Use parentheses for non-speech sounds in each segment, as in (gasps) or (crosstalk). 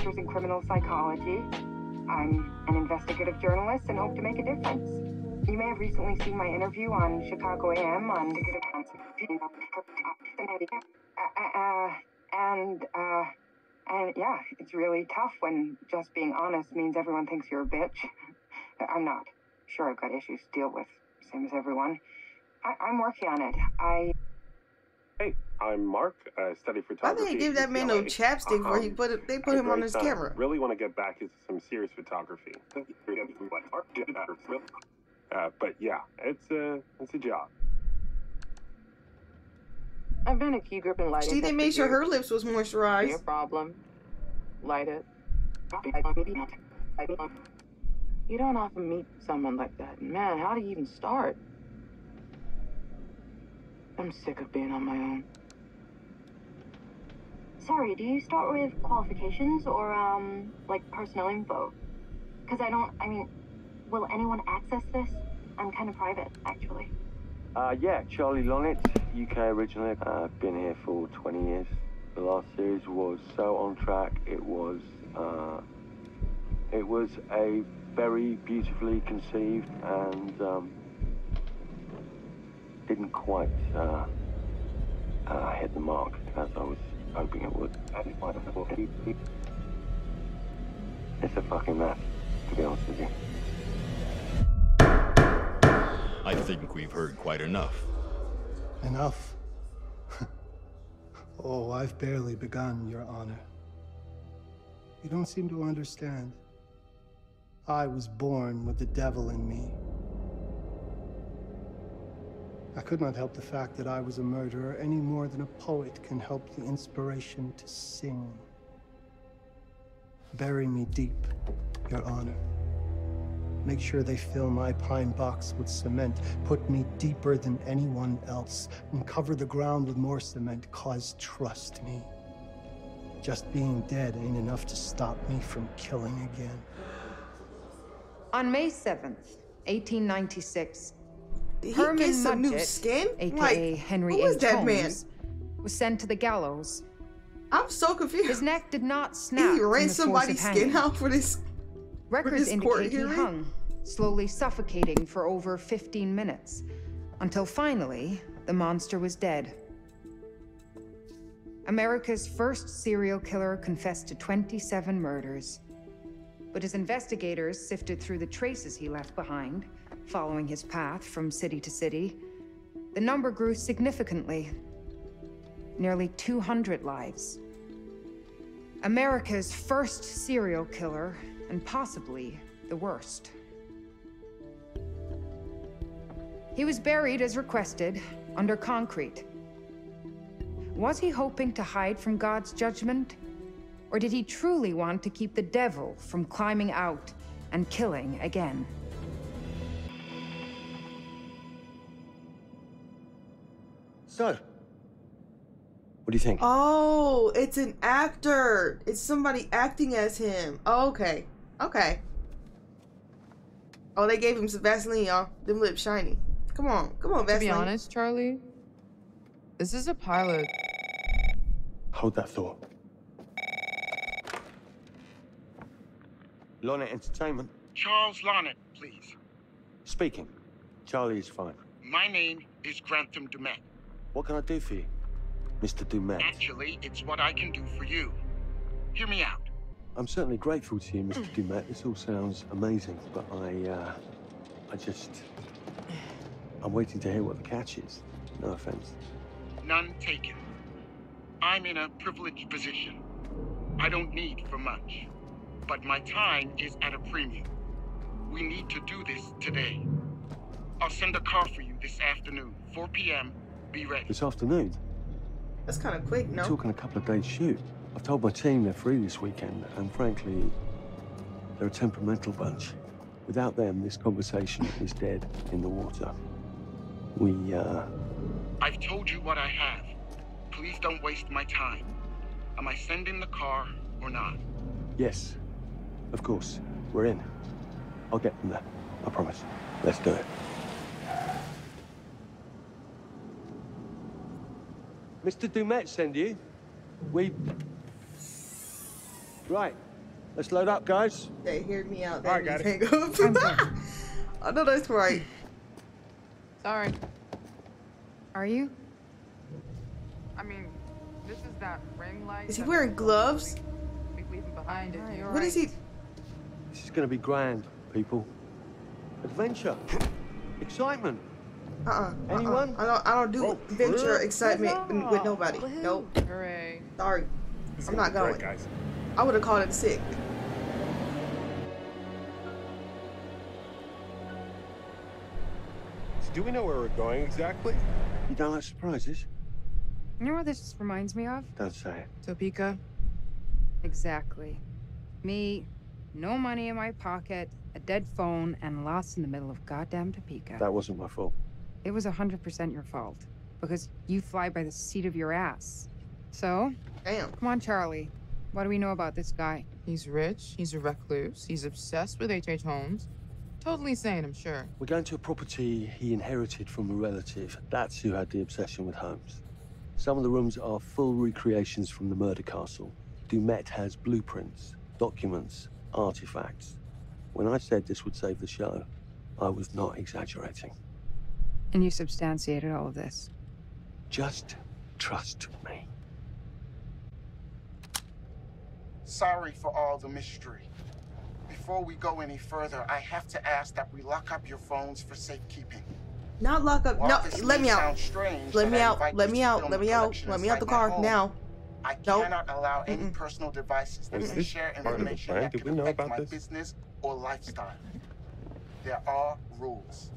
master's in criminal psychology. I'm an investigative journalist and hope to make a difference. You may have recently seen my interview on Chicago AM on uh, uh, and uh, and yeah, it's really tough when just being honest means everyone thinks you're a bitch. (laughs) I'm not. Sure, I've got issues to deal with, same as everyone. I, I'm working on it. I. Hey, I'm Mark. I study photography. Why photography. they give that man no UCLA. chapstick where he Um, put it? They put a him on his time. camera. Really want to get back into some serious photography. Uh, but yeah, it's a it's a job. I've been a key grip and lighting. See, they made sure her lips was moisturized. No problem. Light it. You don't often meet someone like that. Man, how do you even start? I'm sick of being on my own. Sorry, do you start with qualifications or, um, like personnel info? Because I don't, I mean, will anyone access this? I'm kind of private, actually. Uh, yeah, Charlie Lonnit, UK originally. Uh, I've been here for 20 years. The last series was so on track. It was, uh, it was a very beautifully conceived and um, didn't quite uh, uh, hit the mark as I was hoping it would. It's a fucking mess, to be honest with you. I think we've heard quite enough. Enough. (laughs) oh, I've barely begun, Your Honor. You don't seem to understand. I was born with the devil in me. I could not help the fact that I was a murderer any more than a poet can help the inspiration to sing. Bury me deep, Your Honor. Make sure they fill my pine box with cement. Put me deeper than anyone else. And cover the ground with more cement, cause trust me. Just being dead ain't enough to stop me from killing again. On May 7th, 1896, Did he Herman get some new skin? aka Like, Henry who is H. that man? Was sent to the gallows. I'm so confused. His neck did not snap. he from rent the force somebody's skin out for this? Records this indicate he hung, slowly suffocating for over 15 minutes, until finally the monster was dead. America's first serial killer confessed to 27 murders. But as investigators sifted through the traces he left behind, following his path from city to city, the number grew significantly. Nearly 200 lives. America's first serial killer, and possibly the worst. He was buried as requested, under concrete. Was he hoping to hide from God's judgment? Or did he truly want to keep the devil from climbing out and killing again? So, what do you think? Oh, it's an actor. It's somebody acting as him. Oh, okay. Okay. Oh, they gave him some Vaseline, y'all. Them lips shiny. Come on. Come on, To Vaseline. be honest, Charlie, this is a pilot. Hold that thought. Lonnit Entertainment. Charles Lonnit, please. Speaking. Charlie is fine. My name is Granthem Du'Met. What can I do for you, Mr. Du'Met? Actually, it's what I can do for you. Hear me out. I'm certainly grateful to you, Mr. Du'Met. This all sounds amazing, but I, uh, I just, I'm waiting to hear what the catch is. No offense. None taken. I'm in a privileged position. I don't need for much. But my time is at a premium. We need to do this today. I'll send a car for you this afternoon, 4 p.m. Be ready. This afternoon, That's kind of quick, no? we're talking a couple of days shoot. I've told my team they're free this weekend, and frankly, they're a temperamental bunch. Without them, this conversation is dead in the water. We, uh, I've told you what I have. Please don't waste my time. Am I sending the car or not? yes, of course, we're in. I'll get them there. I promise. Let's do it. Mr. Du'Met send you? We Right. Let's load up, guys. They heard me out. (laughs) All right, There got hang it. up. I know that's right. Sorry. Are you? I mean, this is that ring light. Is he wearing gloves? Be leaving behind it. you're What is he? This is going to be grand, people. Adventure. Excitement. Uh-uh. uh-uh. Anyone? I don't. I don't do oh, adventure excitement with- with nobody. Nope. Hooray. Sorry. This I'm not be great, going. guys. I would have called it sick. So do we know where we're going exactly? You don't like surprises? You know what this reminds me of? Don't say it. Topeka? Exactly. Me, no money in my pocket, a dead phone, and lost in the middle of goddamn Topeka. That wasn't my fault. It was 100% your fault. Because you fly by the seat of your ass. So, Damn. come on, Charlie. What do we know about this guy? He's rich, he's a recluse, he's obsessed with H.H. Holmes. Totally sane, I'm sure. We're going to a property he inherited from a relative. That's who had the obsession with Holmes. Some of the rooms are full recreations from the murder castle. Du'Met has blueprints, documents, artifacts. When I said this would save the show, I was not exaggerating. And you substantiated all of this. Just trust me. Sorry for all the mystery. Before we go any further, I have to ask that we lock up your phones for safekeeping. Not lock up. While No, this let may me out. sound strange Let that me out. Let me out. Let me out. Let me out the car home, now. I Nope. cannot allow any Mm-mm. personal devices that may share part of the information that Did could affect my this? business or lifestyle. There are rules.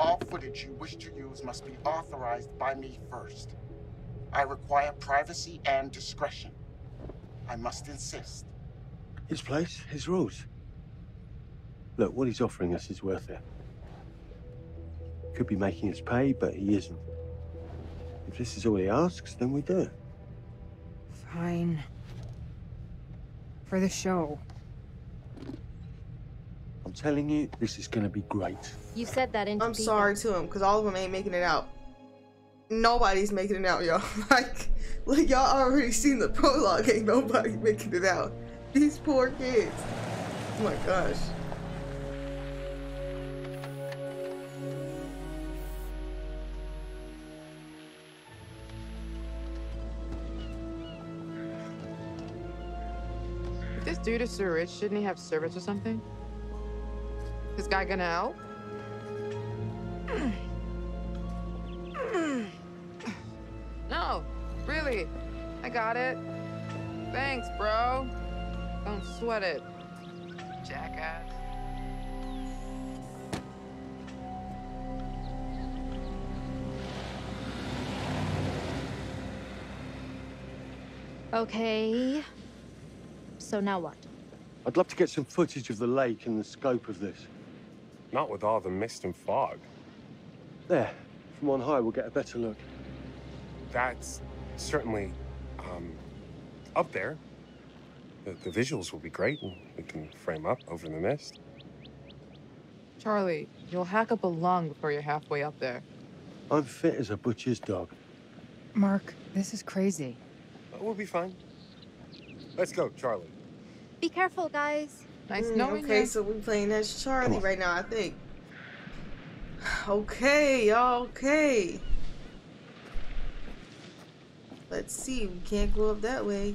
All footage you wish to use must be authorized by me first. I require privacy and discretion. I must insist. His place, his rules. Look, what he's offering us is worth it. Could be making us pay, but he isn't. If this is all he asks, then we do. Fine. For the show. I'm telling you, this is going to be great. You said that in I'm Topeka. sorry to him because all of them ain't making it out. Nobody's making it out, y'all. (laughs) like, like y'all already seen the prologue. Ain't nobody making it out. These poor kids. Oh my gosh. If this dude is so rich, shouldn't he have servants or something? This guy gonna help? No, really. I got it. Thanks, bro. Don't sweat it. Jackass. Okay. So now what? I'd love to get some footage of the lake and the scope of this. Not with all the mist and fog. There, from on high, we'll get a better look. That's certainly um, up there. The, the visuals will be great, and we can frame up over the mist. Charlie, you'll hack up a lung before you're halfway up there. I'm fit as a butcher's dog. Mark, this is crazy. But we'll be fine. Let's go, Charlie. Be careful, guys. Nice Mm, knowing okay, you. so we're playing as Charlie right now, I think. (sighs) Okay, y'all, okay. Let's see, we can't go up that way.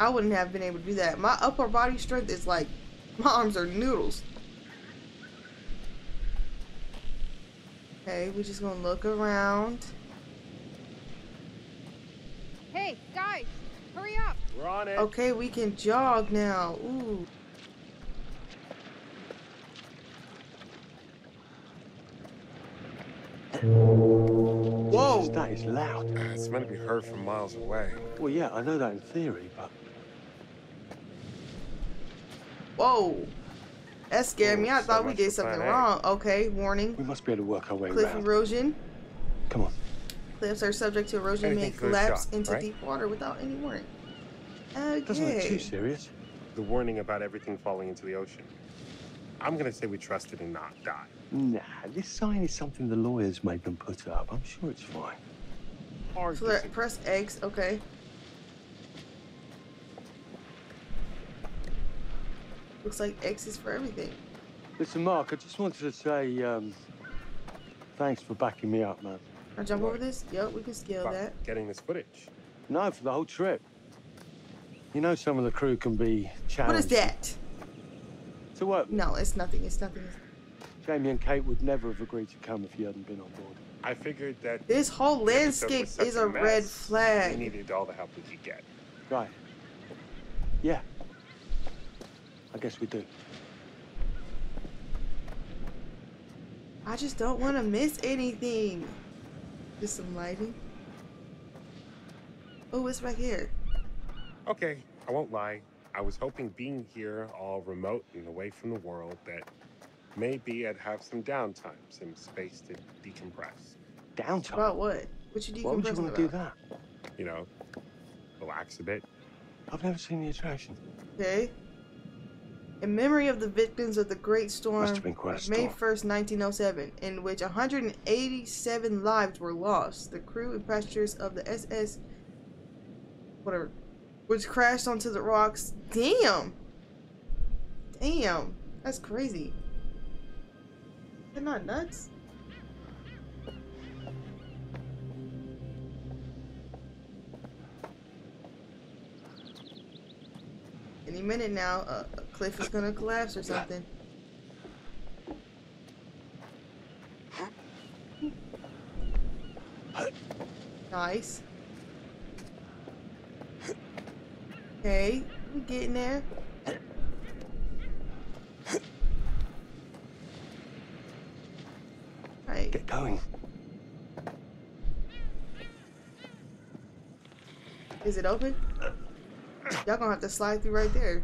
I wouldn't have been able to do that. My upper body strength is like, my arms are noodles. Okay, we're just gonna look around. Hey, guys, hurry up! We're on it. Okay, we can jog now. Ooh. Whoa! That is loud. It's meant to be heard from miles away. Well, yeah, I know that in theory, but Whoa. That scared me. I So thought we did something plan A. wrong. Okay, warning. we must be able to work our way Cliff around. erosion. Come on. Cliffs are subject to erosion and may Anything for a collapse shot, into right? deep water without any warning. Okay. Doesn't look too serious. The warning about everything falling into the ocean. I'm gonna say we trust it and not die. Nah, this sign is something the lawyers made them put up. I'm sure it's fine. Hard Fle- press X. Okay. Looks like X is for everything. Listen, Mark, I just wanted to say um, thanks for backing me up, man. I jump over this? Yep, we can scale about that. getting this footage. No, for the whole trip. You know some of the crew can be challenged. challenging. is that? To work. No, it's nothing. It's nothing. Jamie and Kate would never have agreed to come if you hadn't been on board. I figured that This whole landscape is a red mess, flag. We needed all the help we could get. Right. Yeah. I guess we do. I just don't want to miss anything. Just some lighting. Oh, it's right here. Okay, I won't lie. I was hoping being here, all remote and away from the world, that maybe I'd have some downtime, some space to decompress. Downtime? About what? What you decompress Why would you want to do that? You know, relax a bit. I've never seen the attraction. Okay. In memory of the victims of the Great Storm Must have been quite a of May storm. 1st, 1907, in which 187 lives were lost, the crew and passengers of the SS, whatever, which crashed onto the rocks. Damn! Damn! That's crazy. They're not nuts? Any minute now, a cliff is gonna collapse or something. Nice. Okay, we getting there. Right. Get going. Is it open? Y'all gonna have to slide through right there.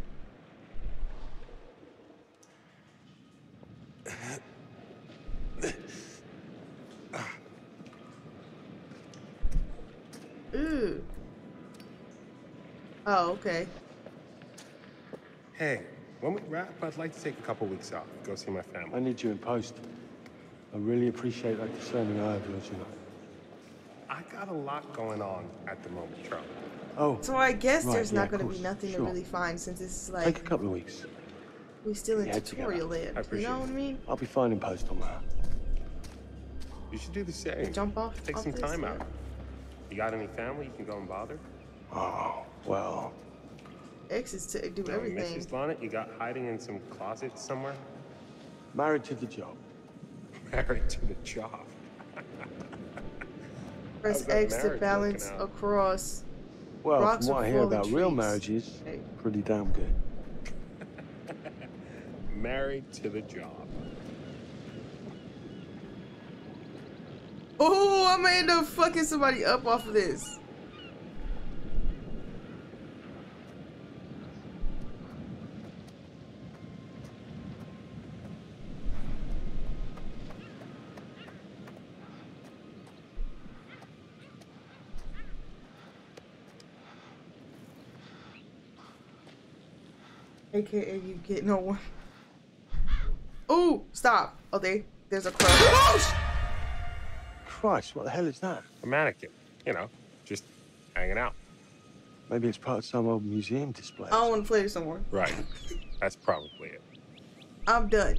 Ooh. Oh, okay. Hey, when we wrap, I'd like to take a couple weeks off, go see my family. I need you in post. I really appreciate that discerning eye of yours, you know. I got a lot going on at the moment, Charlie. Oh. So I guess right, there's yeah, not gonna be nothing sure. to really find since it's Take like a couple of weeks. we still in Yeah, tutorial land. I You appreciate know what I it. mean? I'll be fine in post on that. You should do the same. Jump off. Take off some this, time yeah. out. You got any family you can go and bother? Oh, well. X is to do No, everything. Mrs. Lonnit, you got hiding in some closet somewhere? Married to the job. Married to the job. (laughs) Press How's X to balance across. Well, Rocks from what I hear full of about real marriages, Okay. pretty damn good. (laughs) Married to the job. Oh, I may end up fucking somebody up off of this. AKA you get no one. Oh, stop. Oh, they, there's a crow. Oh, Christ, what the hell is that? A mannequin. You know, just hanging out. Maybe it's part of some old museum display. I don't want to play this anymore. Right. That's probably it. I'm done.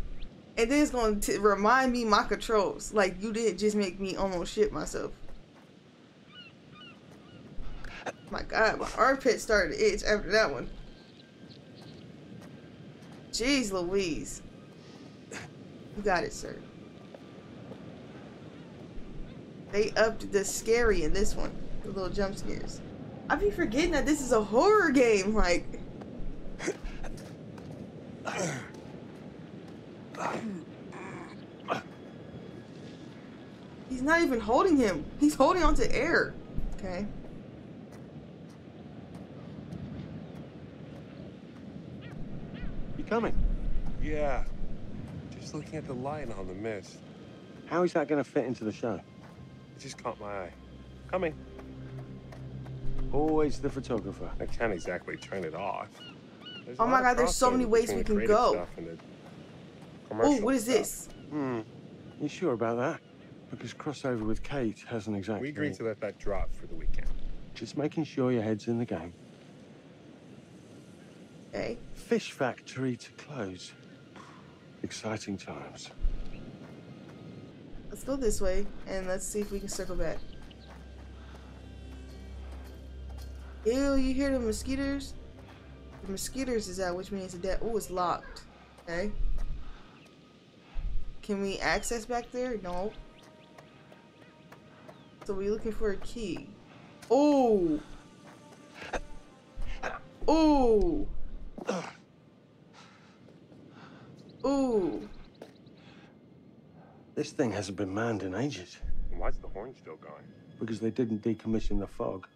And then it's going to remind me my controls. Like, you did just make me almost shit myself. My god, my armpit started to itch after that one. Jeez Louise. You got it, sir. They upped the scary in this one. The little jump scares. I be forgetting that this is a horror game. Like, he's not even holding him. He's holding onto air. Okay. Coming? Yeah. Just looking at the light on the mist. How is that going to fit into the show? It just caught my eye. Coming. Always the photographer. I can't exactly turn it off. There's Oh my God, there's so many ways we can go. stuff and the Oh, what is stuff. this? Hmm. You sure about that? Because crossover with Kate hasn't exactly. We agreed to let that drop for the weekend. Just making sure your head's in the game. Okay. Fish factory to close. Exciting times. Let's go this way and let's see if we can circle back. Ew, you hear the mosquitoes? The mosquitoes is out, which means that oh, it's locked. Okay. Can we access back there? No. So we're looking for a key. Oh. Oh. Ooh. This thing hasn't been manned in ages. Why's the horn still going? Because they didn't decommission the fog.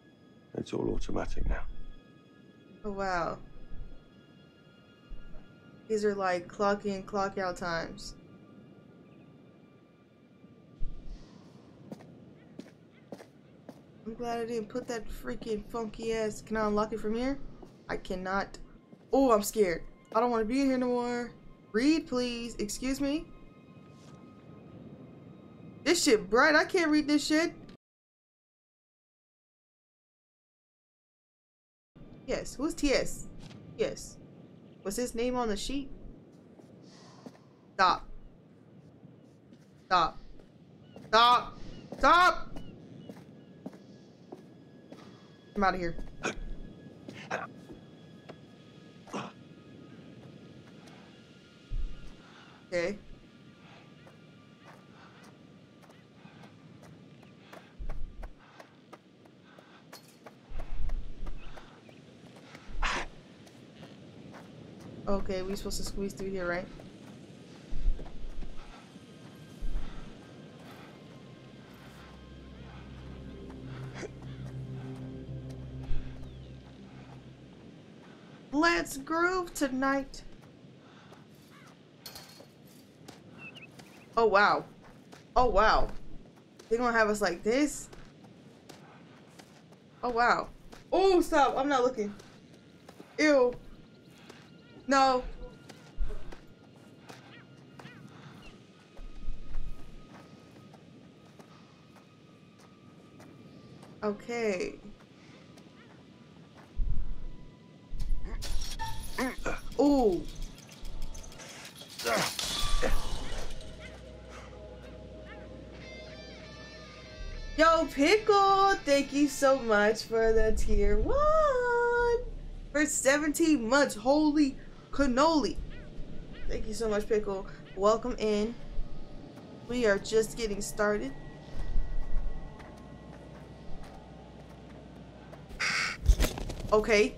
It's all automatic now. Oh wow. These are like clock in, clock out times. I'm glad I didn't put that freaking funky ass. Can I unlock it from here? I cannot. Oh, I'm scared. I don't want to be in here no more. Read, please. Excuse me. This shit bright. I can't read this shit. Yes. Who's TS? Yes. Was his name on the sheet? Stop. Stop. Stop. Stop. I'm out of here. Okay. Okay, we supposed to squeeze through here, right? Let's groove tonight. Oh wow. Oh wow. They're gonna have us like this? Oh wow. Oh stop, I'm not looking. Ew. No. Okay. Ooh. Yo, Pickle, thank you so much for the tier one. For 17 months. Holy cannoli. Thank you so much, Pickle. Welcome in. We are just getting started. Okay.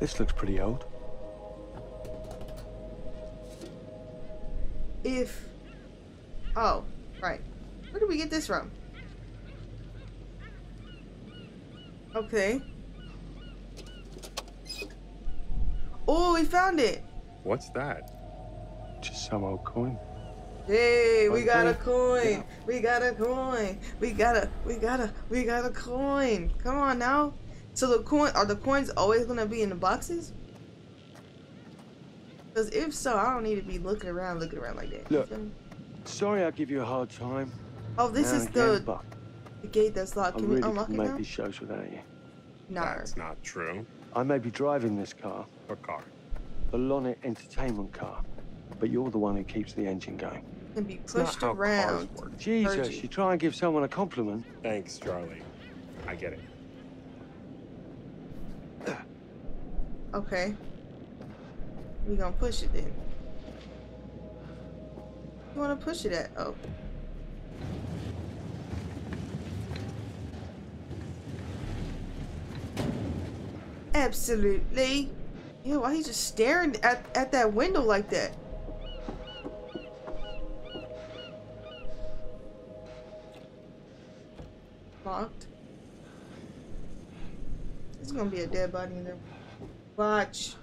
This looks pretty old. If... Oh, right. Where did we get this from? Okay. Oh, we found it. What's that? Just some old coin. Hey, we got a coin. Yeah. We got a coin. We got a, we got a, we got a coin. Come on now. So the coin, are the coins always gonna be in the boxes? Because if so, I don't need to be looking around, looking around like that. You Look. Feel me? Sorry I give you a hard time. Oh, this now is and again, the, the gate that's locked. I Can really we unlock it couldn't make now? these shows without you. Nah. That's not true. I may be driving this car, What car? the Lonnit Entertainment car, but you're the one who keeps the engine going. Can be pushed around. Jesus, you. you try and give someone a compliment. Thanks, Charlie. I get it. Okay. We gonna push it then. You wanna push it at? Oh. Absolutely. Yeah, why he just staring at, at that window like that? Locked. There's gonna be a dead body in there. Watch.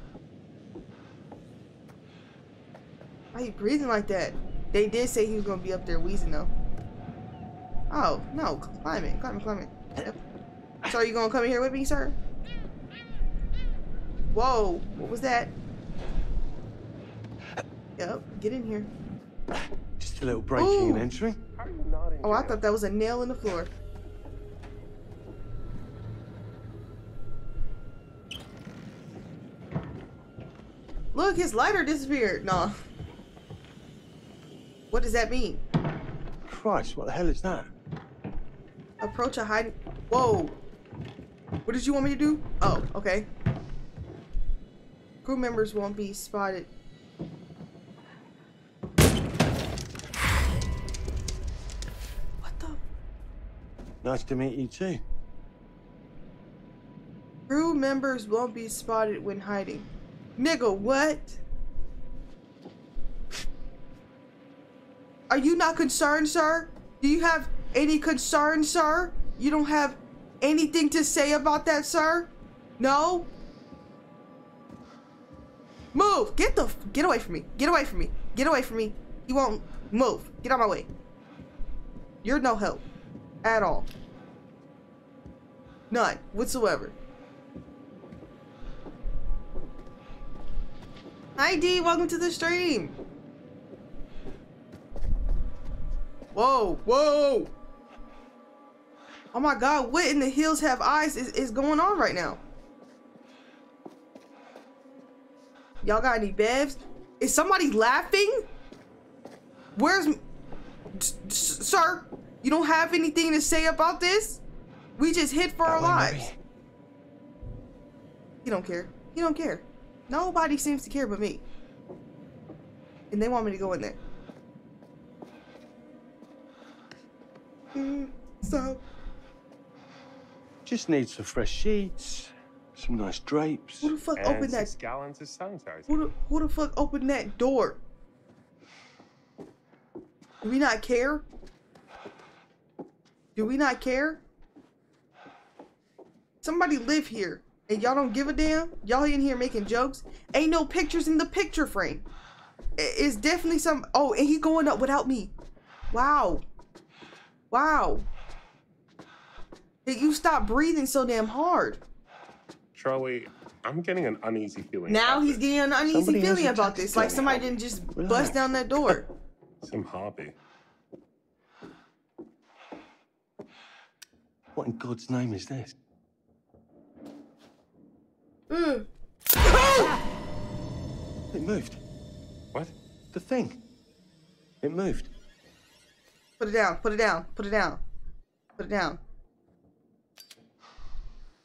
Why you breathing like that? They did say he was gonna be up there wheezing though. Oh, no, climb it, climb it, climb it. Yep. So you gonna come in here with me, sir? Whoa, what was that? Yep, get in here. Just a little breaking and entering. Oh, I thought that was a nail in the floor. Look, his lighter disappeared. No. What does that mean? Christ, what the hell is that? Approach a hiding. Whoa. What did you want me to do? Oh, okay. Crew members won't be spotted. What the? Nice to meet you too. Crew members won't be spotted when hiding. Nigga, what? Are you not concerned, sir? Do you have any concern, sir? You don't have anything to say about that, sir? No? Move! Get the get away from me. Get away from me. Get away from me. You won't move. Get out my way. You're no help. At all. None whatsoever. Hi D, welcome to the stream. Whoa, whoa. Oh my god, what in the hills have eyes is, is going on right now? Y'all got any bevs? Is somebody laughing? Where's... S- s- Sir, you don't have anything to say about this? We just hid for our lives. maybe. He don't care. He don't care. Nobody seems to care but me. And they want me to go in there. So, Just need some fresh sheets, some nice drapes. who the fuck and opened six that? gallons of sanitizer. Who the, who the fuck opened that door? Do we not care? Do we not care? Somebody live here and y'all don't give a damn? Y'all in here making jokes? Ain't no pictures in the picture frame. It's definitely some. Oh, and he going up without me. Wow. Wow. Hey, you stop breathing so damn hard. Charlie, I'm getting an uneasy feeling. Now he's this. getting an uneasy Somebody feeling about this. Like somebody home. didn't just Relax. bust down that door. (laughs) some hobby. What in God's name is this? Mm. It moved. What? The thing. It moved. Put it down. Put it down. Put it down. Put it down.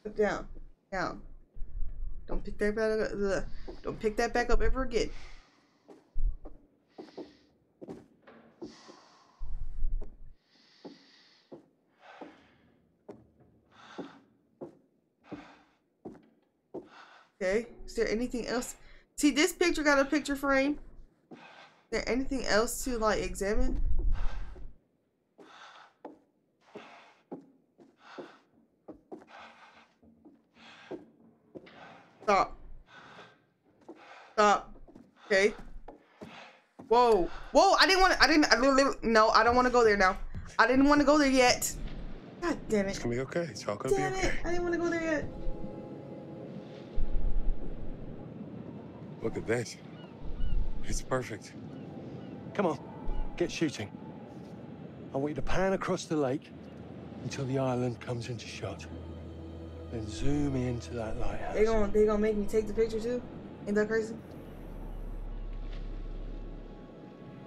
Put it down. Down. Don't pick that back up. ugh. Don't pick that back up ever again. Okay. Is there anything else? See, this picture got a picture frame. Is there anything else to like examine? Stop. Stop. Okay. Whoa. Whoa, I didn't want to, I didn't, I literally, no, I don't want to go there now. I didn't want to go there yet. God damn it. It's gonna be okay. It's all gonna Damn be it. okay. I didn't want to go there yet. Look at this. It's perfect. Come on, get shooting. I want you to pan across the lake until the island comes into shot. Then zoom into that lighthouse. They gonna, they gonna make me take the picture too? Ain't that crazy?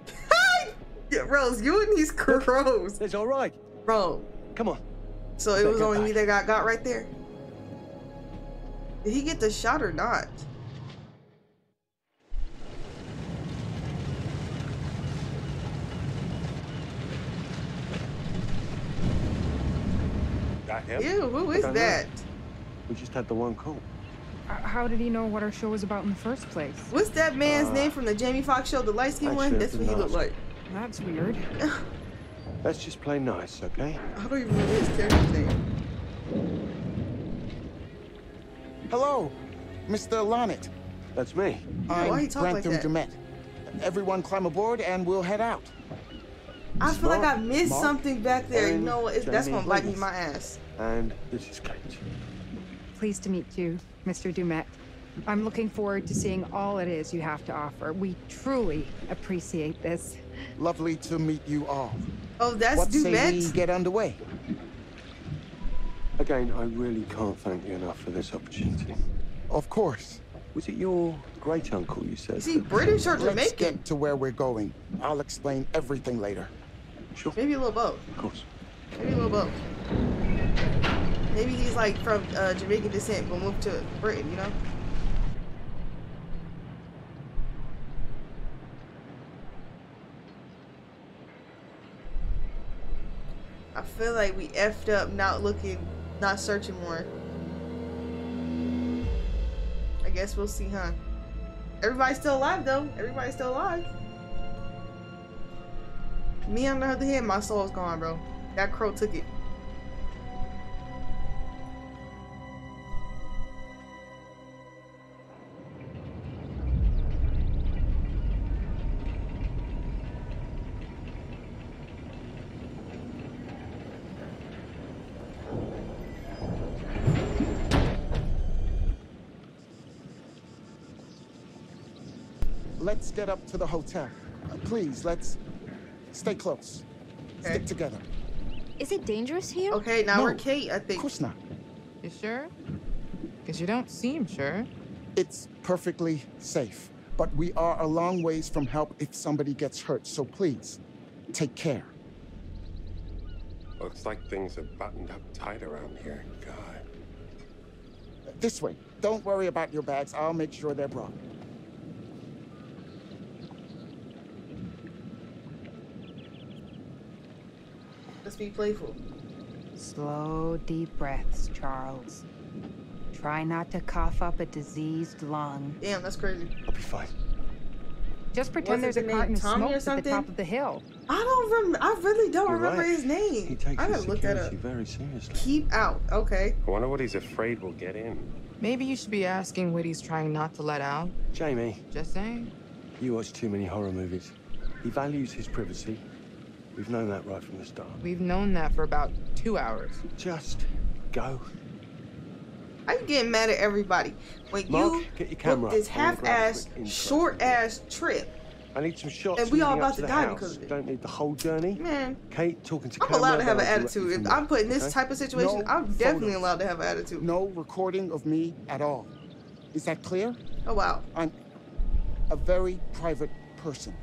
(laughs) yeah, Rose, you and these crows. It's all right. Bro, Come on. so it was get only me that got got right there. Did he get the shot or not? That him? Ew, who is don't know. That? We just had the one call. Uh, How did he know what our show was about in the first place? What's that man's Uh, name from the Jamie Foxx show, the light skinned one? That's what he looked like. That's weird. (laughs) Let's just play nice, okay? I don't even know his character's name. Hello, Mr. Lonnit. That's me. I'm he talk like Granthem that? Du'Met. Everyone climb aboard and we'll head out. I feel like I missed Mark, something back there. You know what? That's gonna bite me in my ass. And this is Kate. Pleased to meet you, Mr. Du'Met. I'm looking forward to seeing all it is you have to offer. We truly appreciate this. Lovely to meet you all. Oh, that's what say Du'Met? we get underway? Again, I really can't thank you enough for this opportunity. Of course. Was it your great uncle you said? Is he British or Let's Jamaican? get to where we're going. I'll explain everything later. Sure. Maybe a little both. Of course. Maybe a little both. Maybe he's like from uh, Jamaican descent but moved to Britain, you know? I feel like we effed up not looking, not searching more. I guess we'll see, huh? Everybody's still alive though. Everybody's still alive. Me on the other hand, my soul's gone, bro. That crow took it. Let's get up to the hotel. Uh, please, let's stay close. Stick together. Is it dangerous here? Okay, now No, we're Kate, I think. Of course not. You sure? Because you don't seem sure. It's perfectly safe. But we are a long ways from help if somebody gets hurt, so please, take care. Looks like things are buttoned up tight around here. God. This way. Don't worry about your bags. I'll make sure they're brought. Be playful. Slow, deep breaths, Charles. Try not to cough up a diseased lung. Damn, that's crazy. I'll be fine. Just pretend Wasn't there's a the name carton of Tommy or smoke at the something? top of the hill. I don't remember. I really don't You're remember right. his name. He takes I his gotta look that up. very seriously. Keep out. Okay. I wonder what he's afraid will get in. Maybe you should be asking what he's trying not to let out. Jamie, Just saying. you watch too many horror movies. He values his privacy. We've known that right from the start. We've known that for about two hours. Just go. You getting mad at everybody when Mark, you get your camera this up. I wanna grab a half-ass, short-ass trip? I need some shots. And we all about to die house. because of it. Don't need the whole journey. Man, Kate talking to I'm allowed to have an then I'll direct you attitude. If I'm put in this okay? type of situation, No I'm definitely photos. allowed to have an attitude. No recording of me at all. Is that clear? Oh wow. I'm a very private person.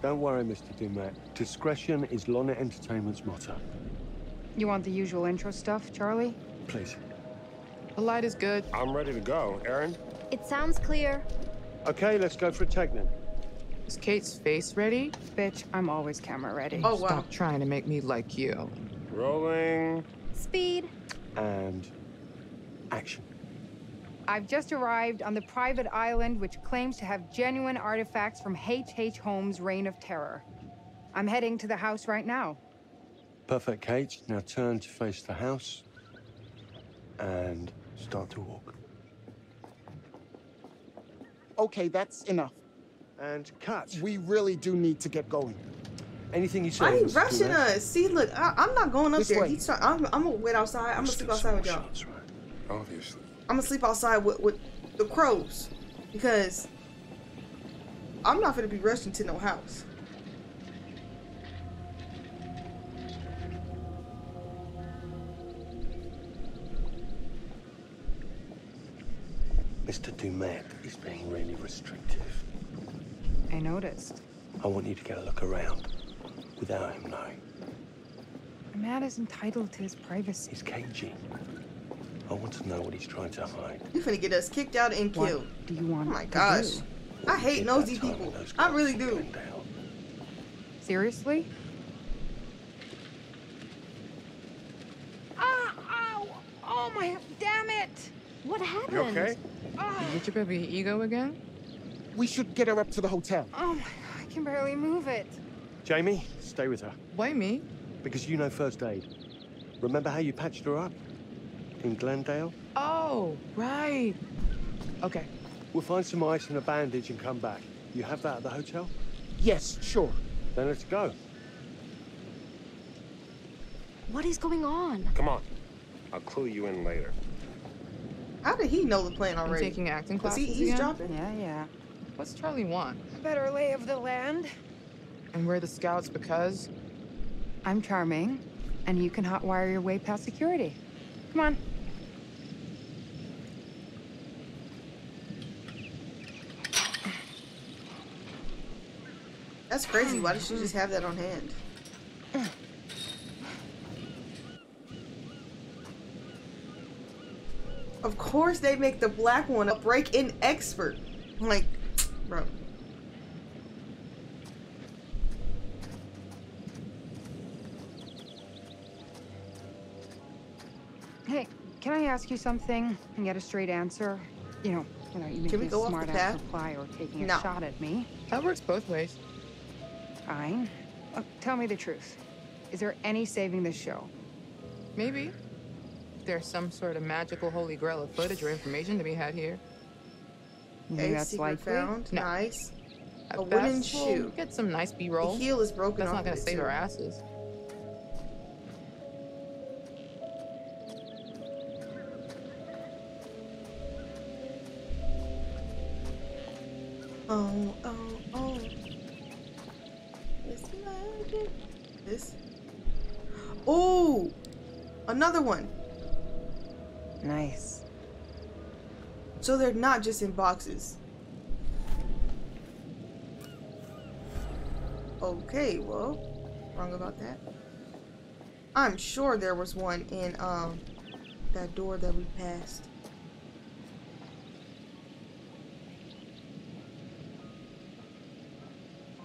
Don't worry, Mr. Du'Met. Discretion is Lonnit Entertainment's motto. You want the usual intro stuff, Charlie? Please. The light is good. I'm ready to go. Erin? It sounds clear. Okay, let's go for a take then. Is Kate's face ready? Bitch, I'm always camera ready. Oh wow. Stop trying to make me like you. Rolling. Speed. And action. I've just arrived on the private island which claims to have genuine artifacts from H.H. Holmes' Reign of Terror. I'm heading to the house right now. Perfect, Kate. Now turn to face the house and start to walk. Okay, that's enough. And cut. We really do need to get going. Anything you say. Why he Mr. rushing Du'Met? us? See, look, I, I'm not going up This there. way. He's trying. I'm, I'm gonna wait outside. I'm gonna sleep outside with y'all. Shots, right? Obviously. I'm gonna sleep outside with, with the crows because I'm not gonna be rushing to no house. Mr. Du'Met is being really restrictive. I noticed. I want you to get a look around without him knowing. A man is entitled to his privacy. He's cagey. I want to know what he's trying to hide. You finna get us kicked out and What killed. do you want? Oh my to gosh. do? I hate nosy people. those I really do. Seriously? Ah, ow! Oh my, damn it! What happened? You okay? Ah, You get your baby ego again? We should get her up to the hotel. oh my, I can barely move it. Jamie, stay with her. Why me? Because you know first aid. Remember how you patched her up? In Glendale? Oh, right. Okay. We'll find some ice and a bandage and come back. You have that at the hotel? Yes, sure. Then let's go. What is going on? Come on. I'll clue you in later. How did he know the plan already? I'm already? taking acting Was classes he eavesdropping? again? Yeah, yeah. What's Charlie want? A better lay of the land. And we're the scouts because? I'm charming, and you can hotwire your way past security. Come on. That's crazy. Why did she just mm-hmm. have that on hand? Of course they make the black one a break-in expert. Like, bro. Hey, can I ask you something and get a straight answer? You know, you know, we making go a off smart ass reply or taking No. a shot at me. That works both ways. Fine. Look, oh, tell me the truth. Is there any saving this show? Maybe. There's some sort of magical holy grail of footage or information to be had here. You Okay, think that's secret likely? found. No. Nice. At A wooden best, we'll shoe. Get some nice B-roll. The heel is broken That's off not gonna save too. our asses. Oh, oh, This. Oh! Another one. Nice. So they're not just in boxes. Okay, well, wrong about that. I'm sure there was one in um that door that we passed.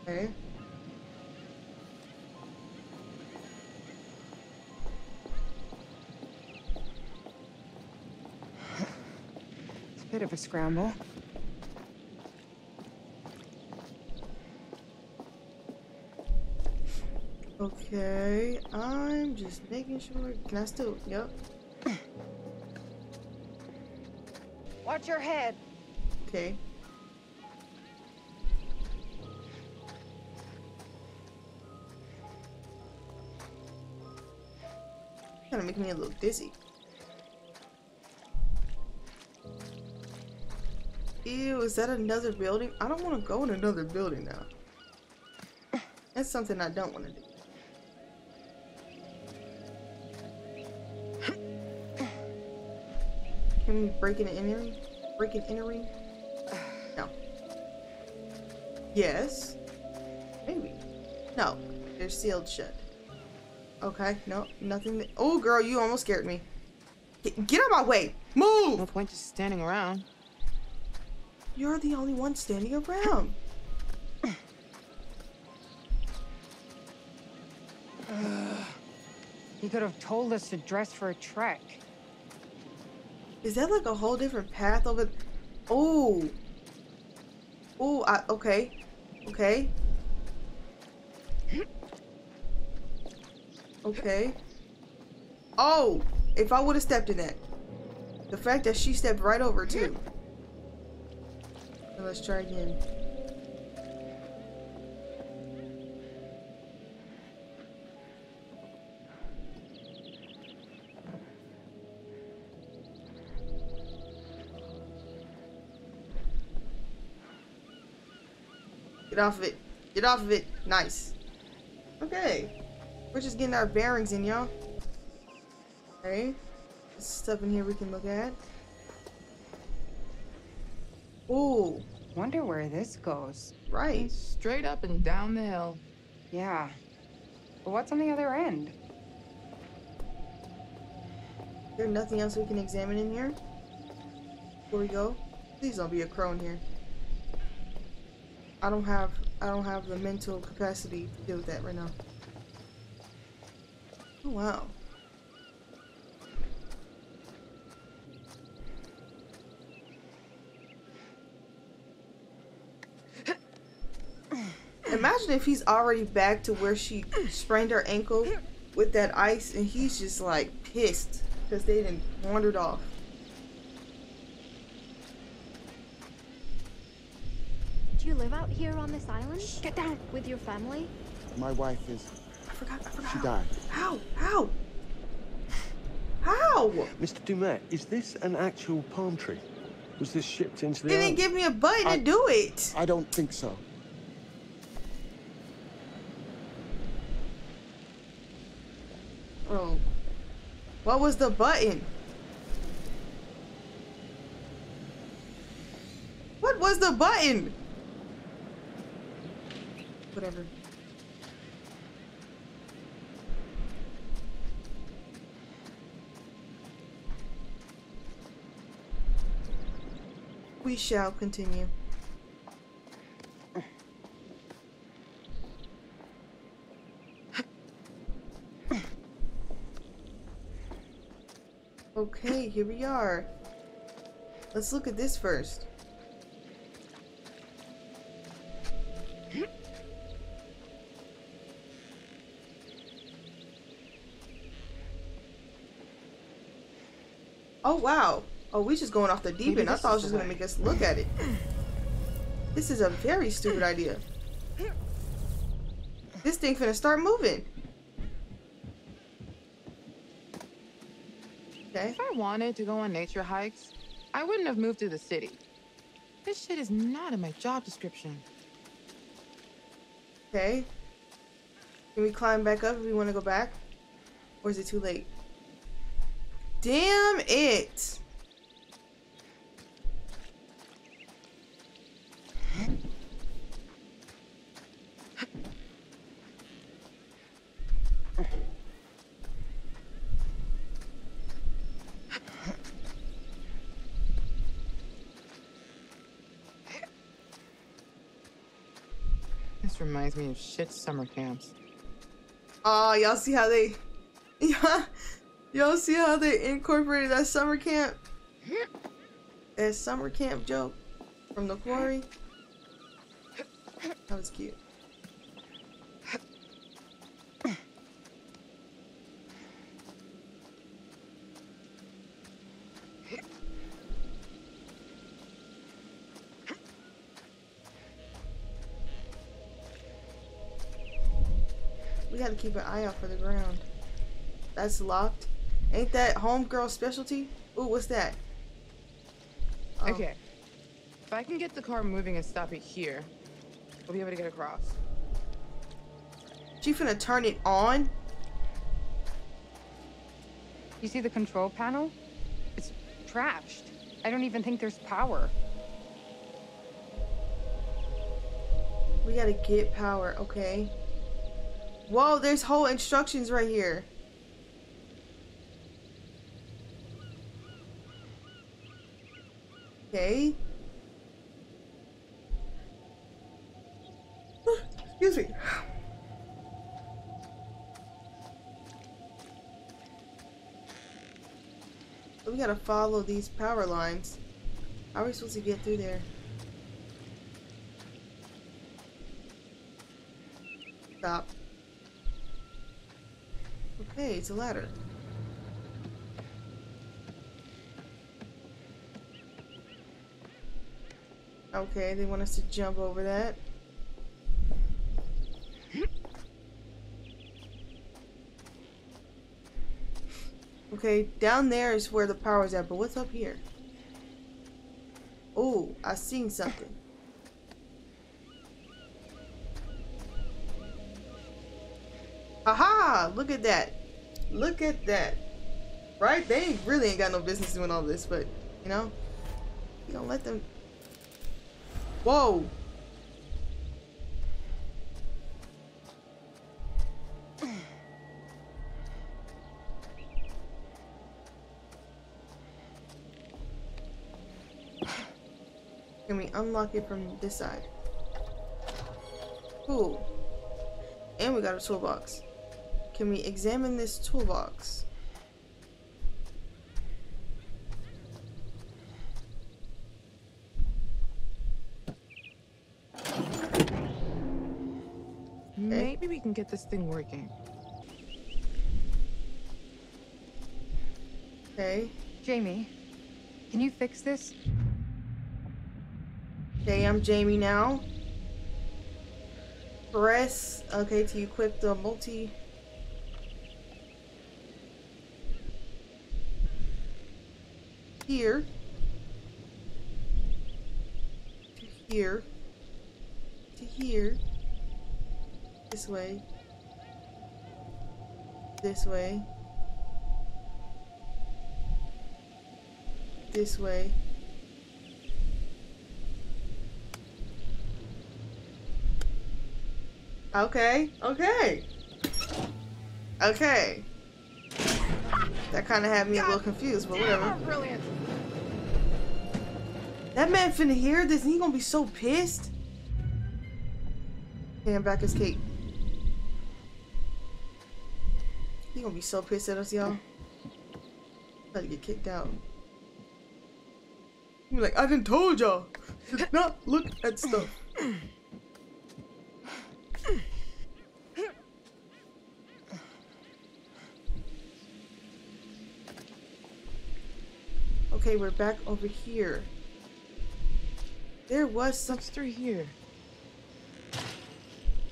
Okay. Bit of a scramble. Okay, I'm just making sure. Can I still? Yep. Watch your head. Okay. Kind of making me a little dizzy. Ew, is that another building? I don't want to go in another building now. That's something I don't want to do. Can we break an entering? Break and entering? No. Yes. Maybe. No. They're sealed shut. Okay. No. Nothing. Oh, girl, you almost scared me. Get, get out of my way. Move. No point just standing around. You're the only one standing around. (sighs) You could have told us to dress for a trek. Is that like a whole different path over? Oh. Oh. Okay. Okay. (clears throat) Okay. Oh, if I would have stepped in that. The fact that she stepped right over too. Let's try again. Get off of it. Get off of it. Nice. Okay. We're just getting our bearings in, y'all. Okay. There's stuff in here we can look at. Ooh. Wonder where this goes. Right. Straight up and down the hill. Yeah. But what's on the other end? There's nothing else we can examine in here? Before we go? Please don't be a crone here. I don't have I don't have the mental capacity to deal with that right now. Oh wow. Imagine if he's already back to where she sprained her ankle with that ice and he's just like pissed because they didn't wandered off. Do you live out here on this island? Get down. With your family? My wife is. I forgot. I forgot. She died. How? How? How? How? Mr. Du'Met, is this an actual palm tree? Was this shipped into the They didn't island? give me a button I- to do it. I don't think so. Oh. What was the button? What was the button? Whatever. We shall continue. Okay, here we are. Let's look at this first. Oh wow. Oh, we just going off the deep Maybe end. I thought it was just gonna make us look at it. This is a very stupid idea. This thing finna start moving. Okay. If I wanted to go on nature hikes, I wouldn't have moved to the city. This shit is not in my job description. Okay. Can we climb back up if we want to go back? Or is it too late? Damn it! Reminds me of shit summer camps. Oh, y'all see how they... (laughs) Y'all see how they incorporated that summer camp? That summer camp joke from the quarry? That was cute. Gotta keep an eye out for the ground. That's locked. Ain't that homegirl specialty? Ooh, what's that? Oh. Okay. If I can get the car moving and stop it here, we'll be able to get across. She finna turn it on? You see the control panel? It's trashed. I don't even think there's power. We gotta get power, okay. Whoa, there's whole instructions right here. Okay. Excuse me. We gotta follow these power lines. How are we supposed to get through there? Stop. It's a ladder. Okay, they want us to jump over that. Okay, down there is where the power is at, but what's up here? Oh, I seen something. Aha! Look at that. Look at that. Right? They really ain't got no business doing all this, but, you know, you don't let them. Whoa! (sighs) Can we unlock it from this side? Cool. And we got a toolbox. Can we examine this toolbox? Maybe we can get this thing working. Okay. Jamie, can you fix this? Okay, I'm Jamie now. Press, okay, to equip the multi. Here. To here. To here. This way. This way. This way. Okay, okay. Okay. That kind of had me a little confused, but whatever. Brilliant. That man finna hear this and he gonna be so pissed. Hand back his cape. He gonna be so pissed at us, y'all. About to get kicked out. He be like, I didn't told y'all. Not look at stuff. (clears throat) Okay, we're back over here. There was some through here.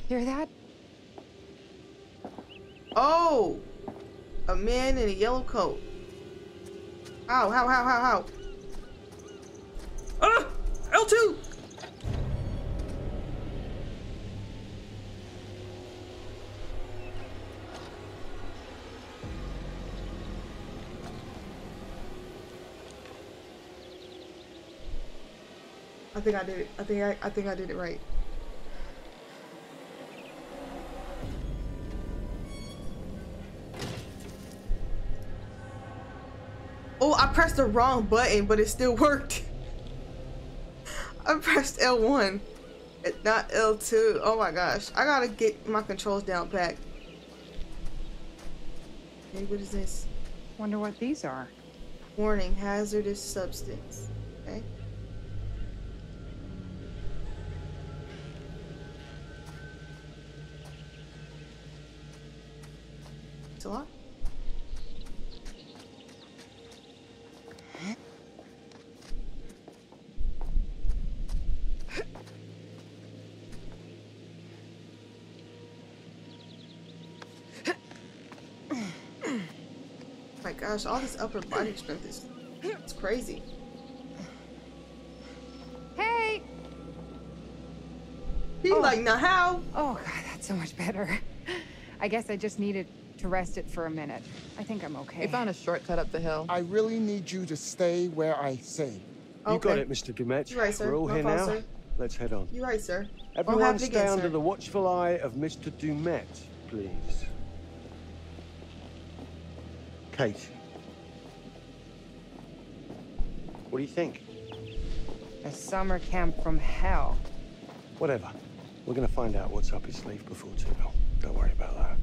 Hear that? Oh! A man in a yellow coat. Ow, how, how, how, how? Ah! L2! I think I did it. I think I, I think I did it right. Oh, I pressed the wrong button, but it still worked. (laughs) I pressed L1, not L2. Oh my gosh. I gotta get my controls down back. Okay, what is this? Wonder what these are. Warning, hazardous substance. Okay. Gosh, all this upper body strength is it's crazy. Hey! He oh. like, now how? Oh god, that's so much better. I guess I just needed to rest it for a minute. I think I'm okay. We found a shortcut up the hill. I really need you to stay where I say. You got it, Mr. Du'Met. You're right, sir. We're all No here now. sir. Let's head on. You're right, sir. Won't Everyone happen stay again, under sir. the watchful eye of Mr. Du'Met, please. Kate. Do you think? A summer camp from hell. Whatever. We're gonna find out what's up his sleeve before too long. Don't worry about that.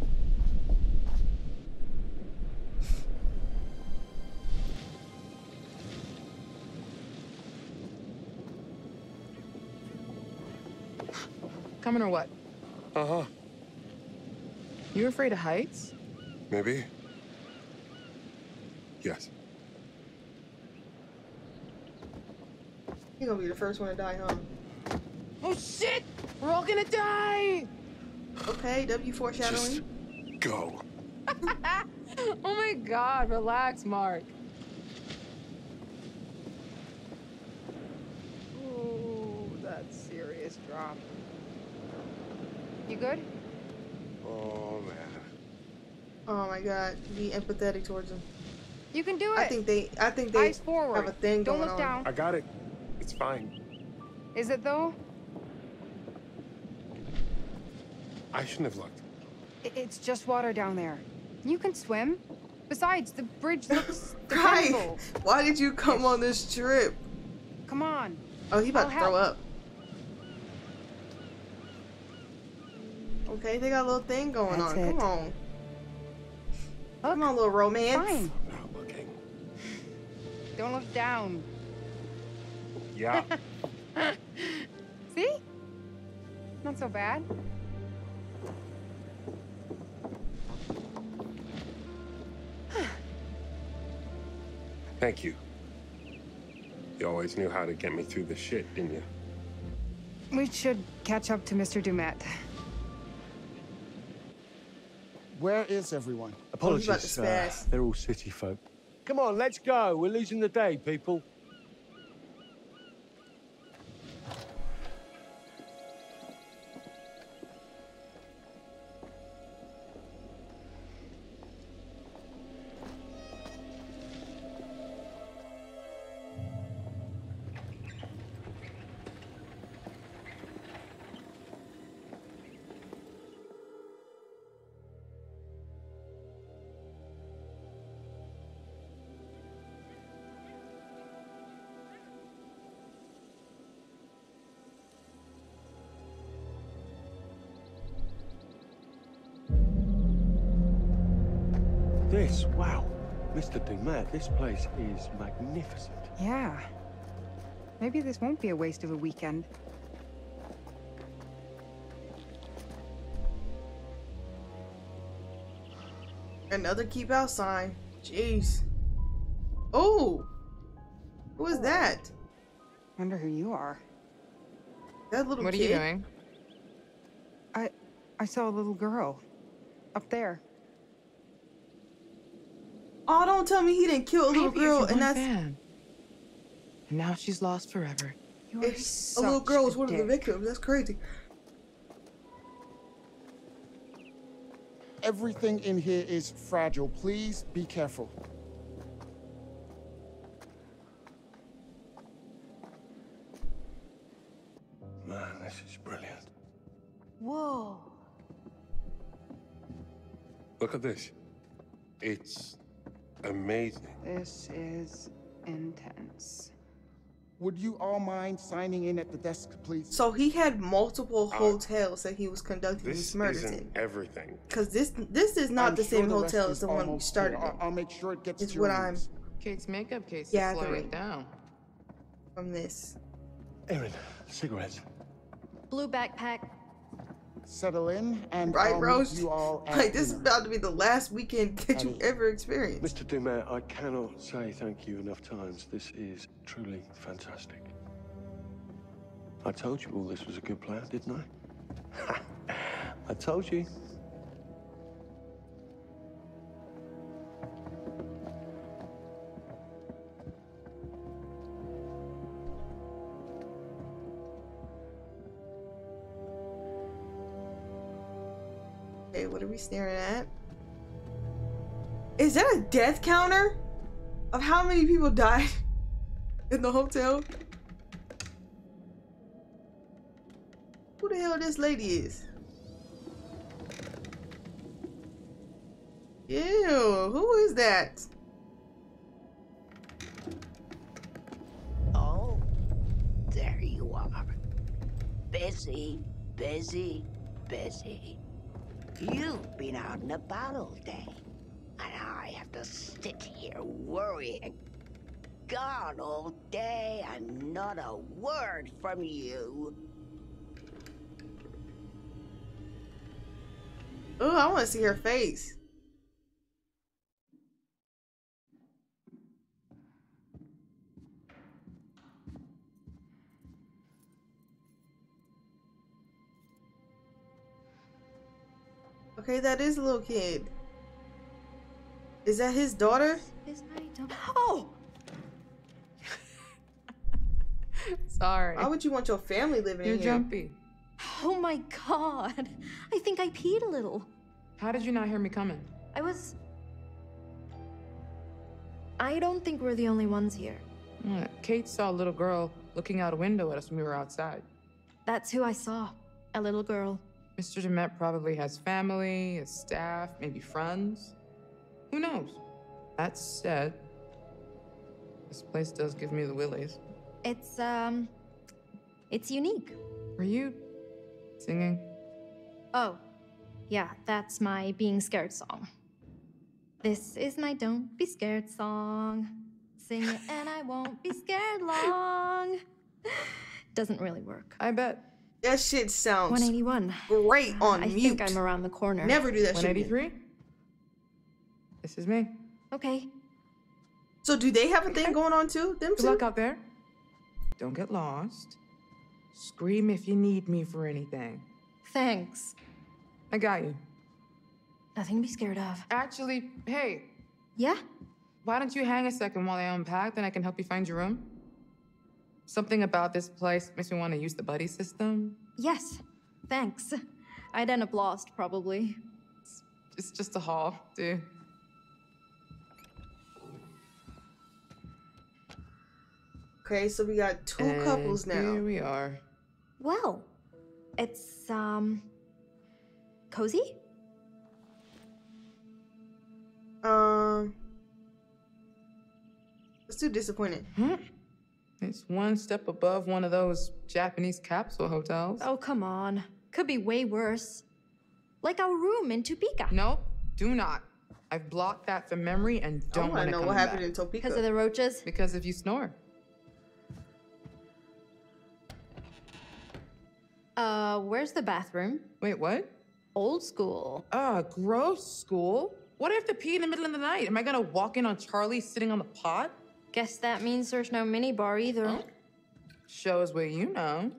Coming or what? Uh huh. You afraid of heights? Maybe. Yes. You're gonna be the first one to die, huh? Oh shit! We're all gonna die! Okay, W foreshadowing. Just Go. (laughs) oh my god, relax, Mark. Ooh, that's serious drop. You good? Oh man. Oh my god, be empathetic towards him. You can do it. I think they I think they Eyes forward. have a thing Don't going look on. down. I got it. Fine. Is it though? I shouldn't have looked. It's just water down there. You can swim. Besides, the bridge (laughs) looks Kai, why did you come on this trip? Come on. Oh, he about I'll to throw up. Okay, they got a little thing going That's on. it. Come on. Come on, little romance. Fine. Not looking. Don't look down. Yeah. (laughs) See? Not so bad. (sighs) Thank you. You always knew how to get me through the shit, didn't you? We should catch up to Mr. Du'Met. Where is everyone? Oh, he's Apologies, to uh, they're all city folk. Come on, let's go. We're losing the day, people. Mr. Du'Met, this place is magnificent. Yeah. Maybe this won't be a waste of a weekend. Another keep out sign. Jeez. Oh! Who is that? Wonder who you are. That little What are you doing? I I saw a little girl. Up there. Oh, don't tell me he didn't kill a little Maybe girl and that's fan. And now she's lost forever. You're it's a little girl was one of the victims. That's crazy. Everything in here is fragile. Please be careful. Man, this is brilliant. Whoa. Look at this. It's amazing. This is intense. Would you all mind signing in at the desk, please? So he had multiple uh, hotels that he was conducting This these murders isn't in. everything. Because this this is not I'm the sure same the hotel as the one we started I'll, I'll make sure it gets Is to your what I'm. Kate's makeup case is gathering. slowing it down. from this. Erin, cigarettes. Blue backpack. Settle in, and Right, I'll Rose? meet you all (laughs) at Like this is about to be the last weekend that you ever experienced. Mr. Du'Met, I cannot say thank you enough times. This is truly fantastic. I told you all this was a good plan, didn't I? (laughs) I told you. Staring at? Is that a death counter of how many people died (laughs) in the hotel? Who the hell this lady is? Ew, who is that? Oh, there you are. Busy, busy, busy. You've been out and about all day. And I have to sit here worrying. Gone all day and not a word from you. Oh, I want to see her face. Okay, that is a little kid. Is that his daughter? Is my dog? Oh! (laughs) Sorry. Why would you want your family living here? You're in jumpy. Oh my god. I think I peed a little. How did you not hear me coming? I was. I don't think we're the only ones here. What? Kate saw a little girl looking out a window at us when we were outside. That's who I saw. A little girl. Mr. Du'Met probably has family, a staff, maybe friends. Who knows? That said, this place does give me the willies. It's, um. It's unique. Were you singing? Oh, yeah, that's my being scared song. This is my don't be scared song. Sing it and I won't be scared long. (laughs) Doesn't really work. I bet. That shit sounds 181. great on I mute. think I'm around the corner. Never do that shit. 183? This is me. Okay. So do they have a thing going on too? Them Good two? luck out there. Don't get lost. Scream if you need me for anything. Thanks. I got you. Nothing to be scared of. Actually, hey, Yeah? why don't you hang a second while I unpack, then I can help you find your room? Something about this place makes me want to use the buddy system. Yes, thanks. I'd end up lost, probably. It's just a hall, dude. Okay, so we got two And couples now. Here we are. Well, it's, um, cozy? Um, let's do disappointed. Hmm? It's one step above one of those Japanese capsule hotels. Oh, come on. Could be way worse. Like our room in Topeka. Nope, do not. I've blocked that from memory and don't want want to to know what happened in Topeka. Because of the roaches? Because if you snore. Uh, where's the bathroom? Wait, what? Old school. Uh, gross school. What if I have to pee in the middle of the night? Am I gonna walk in on Charlie sitting on the pot? Guess that means there's no minibar either. Shows what you know.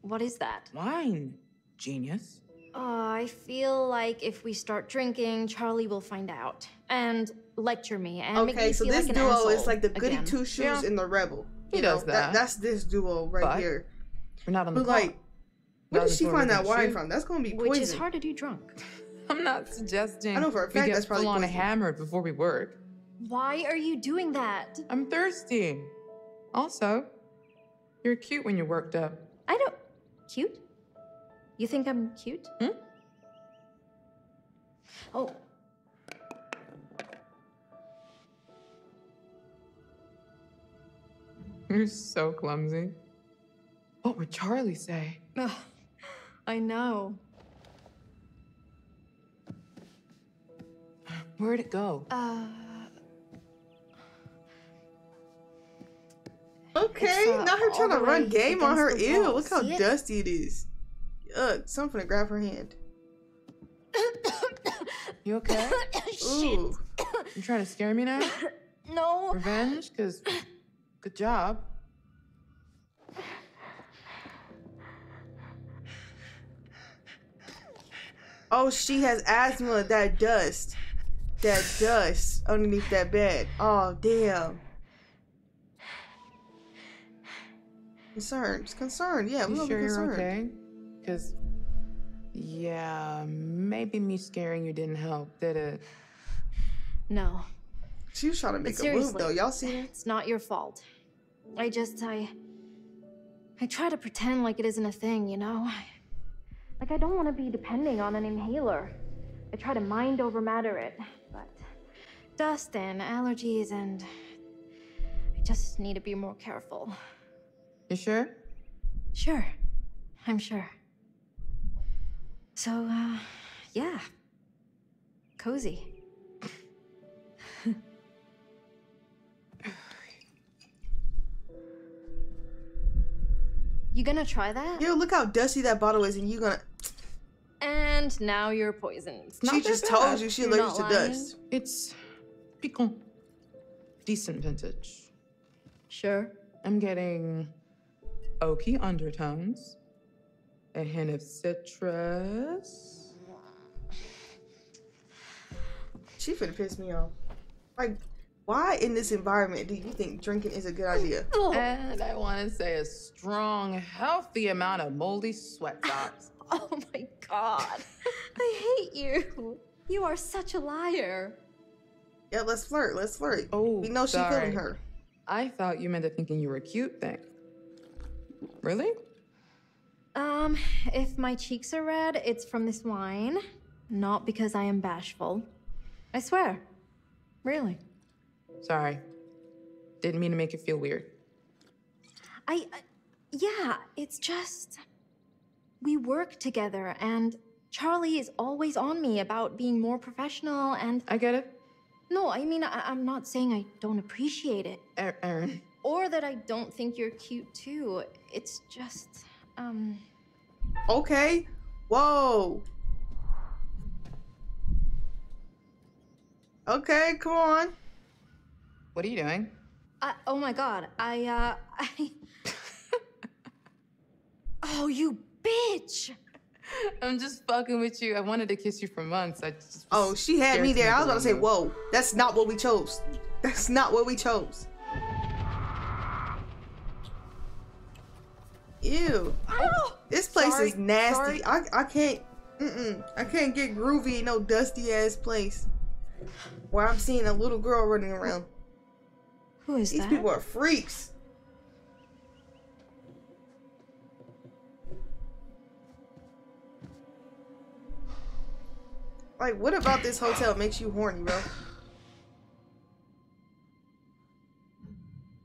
What is that? Wine. Genius. Uh, I feel like if we start drinking, Charlie will find out and lecture me and make me so feel this like an duo is asshole like the goody again. two shoes Yeah. and the rebel. He You does know, that. That's this duo right But here. We're not on the But clock. like, where Not did she find that wine shoot. from? That's gonna be poison. Which is hard to do drunk. (laughs) I'm not suggesting I know for a we fact get that's probably full on poison. hammered before we work. Why are you doing that? I'm thirsty. Also, you're cute when you're worked up. I don't. Cute? You think I'm cute? Hmm? Oh. You're so clumsy. What would Charlie say? I know. Where'd it go? Uh. Okay, It's, uh, now her trying to run game on her. Ew, wall. look how it? dusty it is. Ugh, someone finna grab her hand. You okay? (coughs) Ooh. You trying to scare me now? (coughs) No. Revenge? Cause good job. Oh, she has asthma. That dust. That dust underneath that bed. Oh, damn. Concerned. Concerned. Yeah, we You gonna sure be you're okay? Cause yeah, maybe me scaring you didn't help, did it? No. She was trying to But make a move, though. Y'all see that? It's not your fault. I just, I. I try to pretend like it isn't a thing, you know? Like, I don't want to be depending on an inhaler. I try to mind over matter it, but. Dust and allergies, and. I just need to be more careful. You sure? Sure. I'm sure. So, uh, yeah. Cozy. you gonna try that? Yo, look how dusty that bottle is, and you gonna. And now you're poisoned. She just told you she allergic to dust. It's piquant. Decent vintage. Sure. I'm getting oaky undertones, a hint of citrus. She finna piss me off. Like, why in this environment do you think drinking is a good idea? (laughs) And I want to say a strong, healthy amount of moldy sweat socks. (laughs) Oh my god. (laughs) I hate you. You are such a liar. Yeah, let's flirt. Let's flirt. Oh, we know she sorry. feeling her. I thought you meant the thinking you were cute thing. Really? Um, if my cheeks are red, it's from this wine, not because I am bashful. I swear. Really. Sorry. Didn't mean to make you feel weird. I, I yeah, it's just we work together and Charlie is always on me about being more professional and I get it. No, I mean I, I'm not saying I don't appreciate it Erin. Or that I don't think you're cute too. It's just um Okay. Whoa. Okay, come on. What are you doing? I, oh my god, I, uh, I. (laughs) oh, you bitch! I'm just fucking with you. I wanted to kiss you for months. I just. Oh, she had me there. I was about to say, whoa, that's not what we chose. That's not what we chose. Ew. This place sorry, is nasty. sorry. I I can't. Mm-mm. I can't get groovy in no dusty ass place where I'm seeing a little girl running around. Who is These that? people are freaks. Like, what about this hotel makes you horny, bro?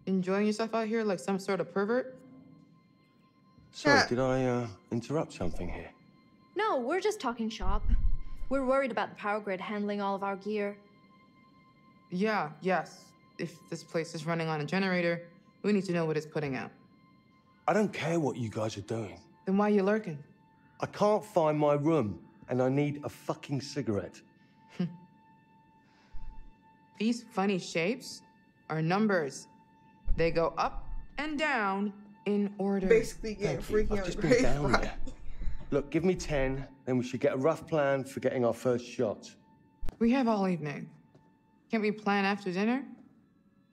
Enjoying yourself out here like some sort of pervert? Sorry, Yeah. did I uh, interrupt something here? No, we're just talking shop. We're worried about the power grid handling all of our gear. Yeah, yes. If this place is running on a generator, we need to know what it's putting out. I don't care what you guys are doing. Then why are you lurking? I can't find my room, and I need a fucking cigarette. (laughs) These funny shapes are numbers. They go up and down in order. Basically getting Thank you. freaky I've on just the been grave. down there. (laughs) Look, give me 10, then we should get a rough plan for getting our first shot. We have all evening. Can't we plan after dinner?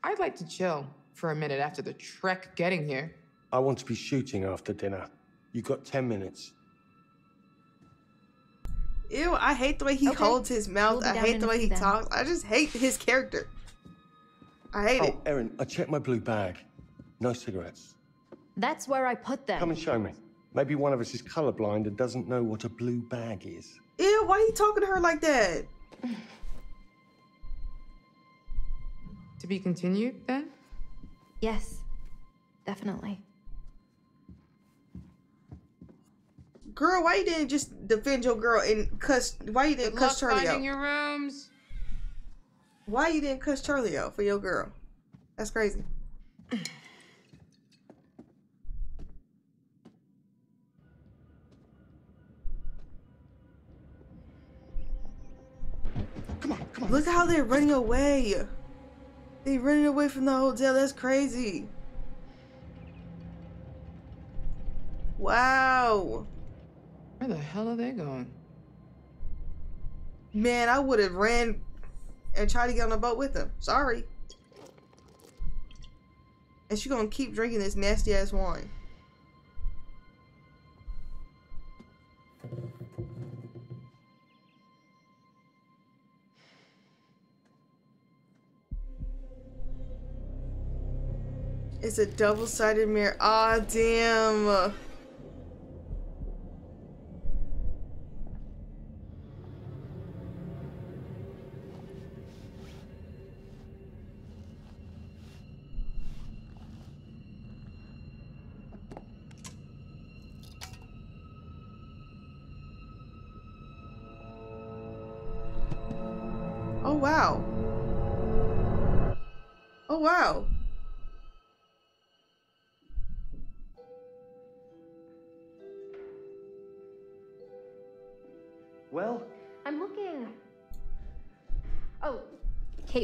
I'd like to chill for a minute after the trek getting here. I want to be shooting after dinner. You've got 10 minutes. Ew, I hate the way he Okay. holds his mouth. We'll I hate the way he then. talks. I just hate his character. I hate oh, it. Oh, Erin, I checked my blue bag. No cigarettes. That's where I put them. Come and show me. Maybe one of us is colorblind and doesn't know what a blue bag is. Ew, why are you talking to her like that? To be continued, then? Yes, definitely. Girl, why you didn't just defend your girl and cuss? Why you didn't Good cuss luck Charlie finding out? your rooms. Why you didn't cuss Charlie out for your girl? That's crazy. Come on, come on. Look how they're running away. They're running away from the hotel. That's crazy. Wow. Where the hell are they going? Man, I would have ran and tried to get on a boat with them. Sorry. And she gonna keep drinking this nasty ass wine. It's a double-sided mirror. Ah, damn.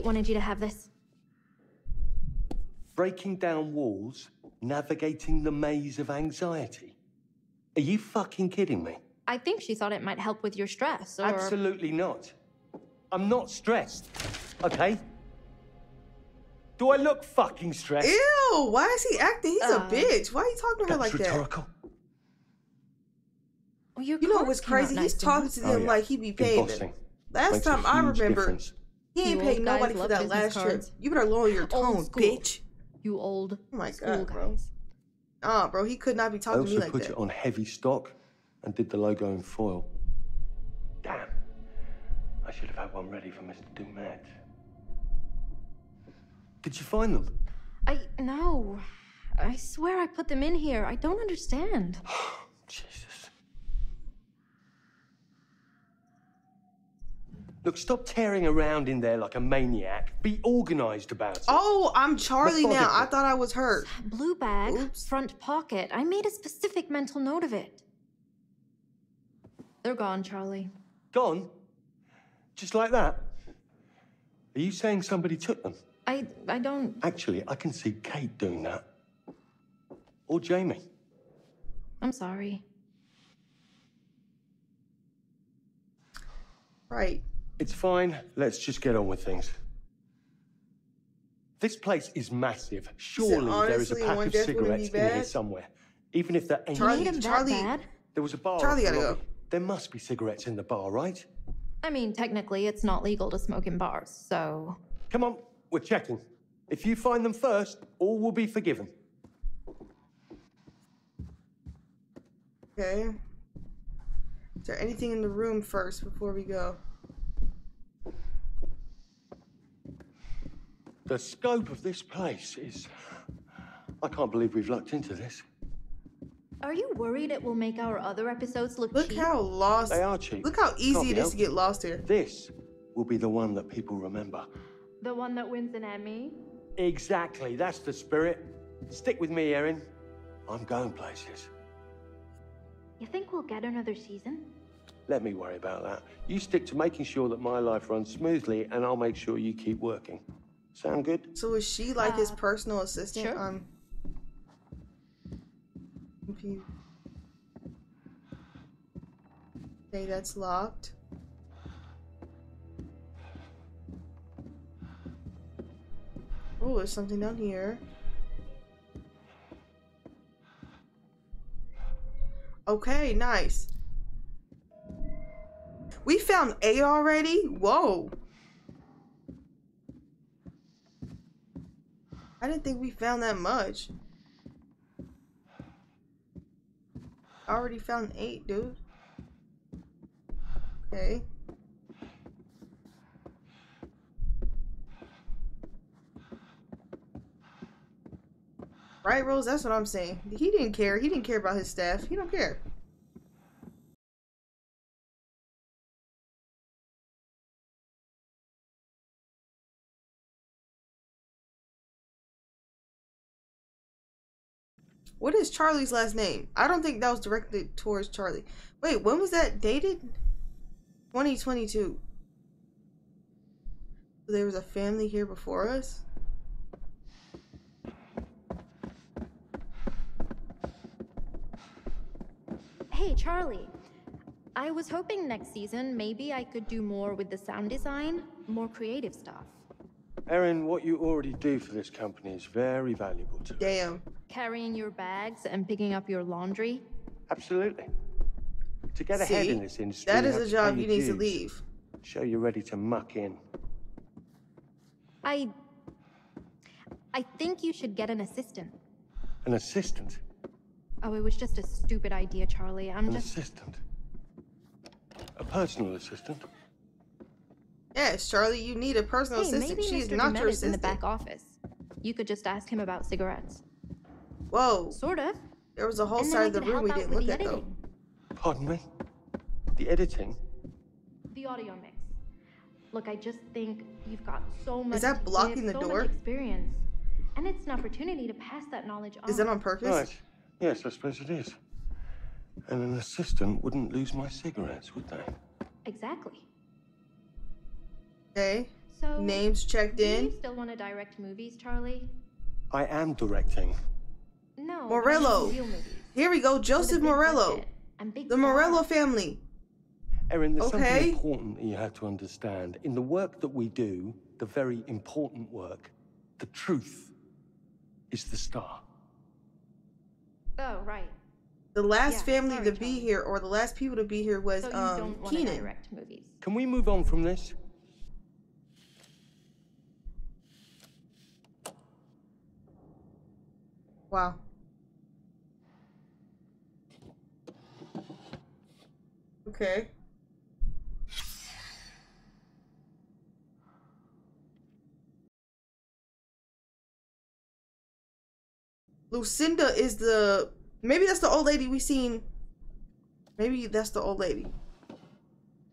Kate wanted you to have this. breaking down walls, navigating the maze of anxiety. Are you fucking kidding me? I think she thought it might help with your stress, or Absolutely not. I'm not stressed, okay? Do I look fucking stressed? Ew, why is he acting? He's Uh, a bitch. Why are you talking to her That's like that? rhetorical. Well, You know what's came out crazy? He's talking didn't to Oh, them yeah. like he'd be paying them. Last Makes time I remember, difference. He ain't You paid nobody for that last cards. trip. You better lower your tone, bitch. You old Oh my school god, bro. guys. Ah, bro, he could not be talking to me like that. also like put that. it on heavy stock and did the logo in foil. Damn. I should have had one ready for Mr. Du'Met. Did you find them? I no. I swear I put them in here. I don't understand. (sighs) Jesus. Look, stop tearing around in there like a maniac. Be organized about it. Oh, I'm Charlie now. I thought I was hurt. Blue bag, front pocket. I made a specific mental note of it. They're gone, Charlie. Gone? Just like that? Are you saying somebody took them? I I don't. Actually, I can see Kate doing that. Or Jamie. I'm sorry. Right. It's fine. Let's just get on with things. This place is massive. Surely there is a pack of death wouldn't be cigarettes in here somewhere. Even if there ain't. Charlie, Charlie, There was a bar. Charlie gotta lobby. There must be cigarettes in the bar, right? I mean, technically, it's not legal to smoke in bars, so. Come on, we're checking. If you find them first, all will be forgiven. Okay. Is there anything in the room first before we go? The scope of this place is. I can't believe we've lucked into this. Are you worried it will make our other episodes look, Look cheap? how lost. They are cheap. Look how Can't easy be it is to get lost here. This will be the one that people remember. The one that wins an Emmy? Exactly, that's the spirit. Stick with me, Erin. I'm going places. You think we'll get another season? Let me worry about that. You stick to making sure that my life runs smoothly, and I'll make sure you keep working. Sound good? So is she like his uh, personal assistant? sure. Um, I'm confused. Okay, that's locked. Oh, there's something down here. Okay, nice. We found A already? Whoa. I didn't think we found that much. I already found eight, dude. Okay. Right, Rose? That's what I'm saying. He didn't care. He didn't care about his staff. He don't care. What is Charlie's last name? I don't think that was directed towards Charlie. Wait, when was that dated? 2022. So there was a family here before us? Hey, Charlie. I was hoping next season maybe I could do more with the sound design, more creative stuff. Erin, what you already do for this company is very valuable to us. Damn. Carrying your bags and picking up your laundry. Absolutely. To get ahead in this industry, That you is have a job you your need to leave. Show you're ready to muck in. I. I think you should get an assistant. An assistant. Oh, it was just a stupid idea, Charlie. I'm just. An just. assistant. A personal assistant. Yes, Charlie, you need a personal Hey, assistant. maybe She is Mr. not Du'Met your is in the assistant. back office. You could just ask him about cigarettes. Whoa. Sort of. There was a whole And side of the room we didn't look the at though. Pardon me? The editing? The audio mix. Look, I just think you've got so much. Is that blocking give, the so door? Experience, and it's an opportunity to pass that knowledge on. Is that on purpose? Right. Yes, I suppose it is. And an assistant wouldn't lose my cigarettes, would they? Exactly. Okay. So Names checked do in. you still want to direct movies, Charlie? I am directing. No. Morello. Here we go, Joseph Morello. budget and big The Morello family. Erin, there's Okay. something important that you have to understand. In the work that we do, the very important work, the truth is the star. Oh, right. The last Yeah, family sorry, to be here, or the last people to be here, was So um don't want to Keenan. Can we move on from this? Wow. Okay. Lucinda is the maybe that's the old lady we seen. Maybe that's the old lady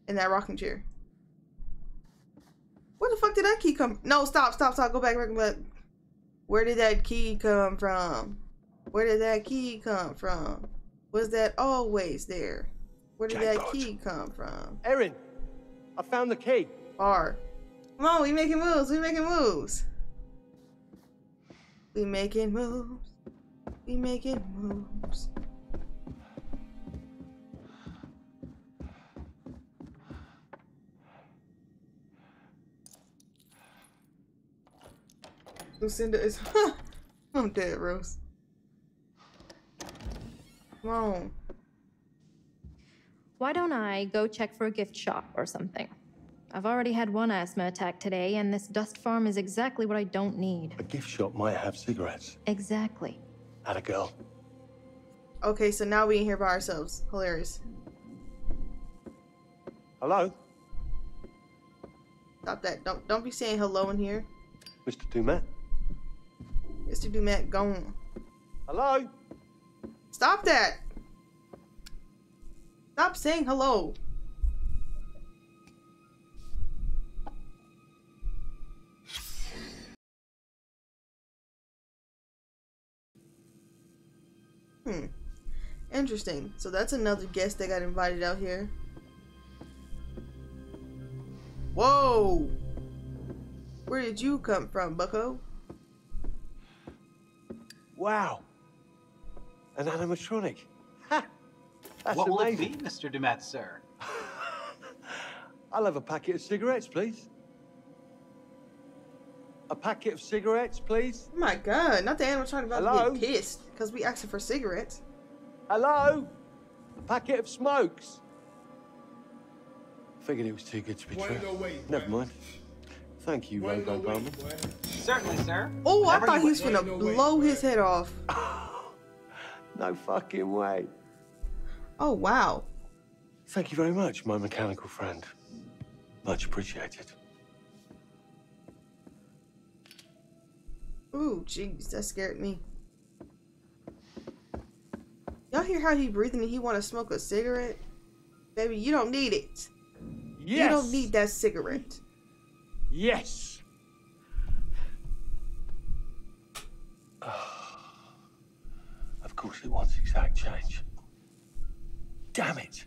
in that rocking chair. Where the fuck did that key come? No, stop, stop, stop. Go back, back, back. Where did that key come from? Where did that key come from? Was that always there? Where did that Jackpot. key come from? Erin, I found the key. Bar. Come on, we making moves. We making moves. We making moves. We making moves. Lucinda is. I'm dead, Rose. Come on. Why don't I go check for a gift shop or something? I've already had one asthma attack today, and this dust farm is exactly what I don't need. A gift shop might have cigarettes. Exactly. Had a girl. Okay, so now we in here by ourselves. Hilarious. Hello, Stop that. Don't don't be saying hello in here. Mr. Du'Met. Mr. Du'Met, gone. Hello. Stop that. Stop saying hello. Hmm. Interesting. So that's another guest that got invited out here. Whoa! Where did you come from, Bucko? Wow. An animatronic. Ha! That's what will it be, Mr. Du'Met, sir? (laughs) I'll have a packet of cigarettes, please. A packet of cigarettes, please. Oh my god, not the animatronic about Hello? to get pissed because we asked for cigarettes. Hello? A packet of smokes. Figured it was too good to be true. Never mind. Thank you, Robo Bowman. Certainly, sir. Oh, I thought he was gonna blow his head off. (laughs) No fucking way. Oh wow. Thank you very much, my mechanical friend. Much appreciated. Ooh, jeez, that scared me. Y'all hear how he breathing and he want to smoke a cigarette? Baby, you don't need it. You don't need that cigarette. Yes. Ah. Of course, it wants exact change. Damn it.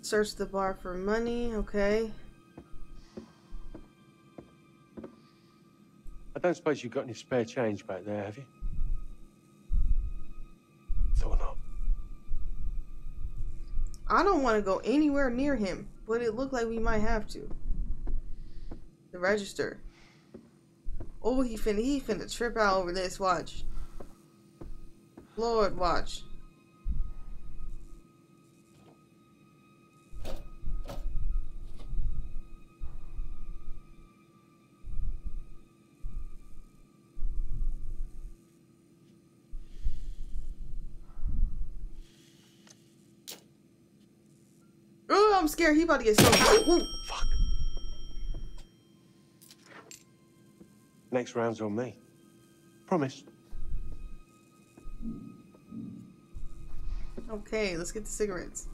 Search the bar for money, okay. I don't suppose you've got any spare change back there, have you? Thought not. I don't want to go anywhere near him, but it looked like we might have to. The register. Oh, he finna, he finna trip out over this, watch. Lord, watch. I'm scared. He about to get so. Ooh. Next round's on me. Promise. Okay, let's get the cigarettes.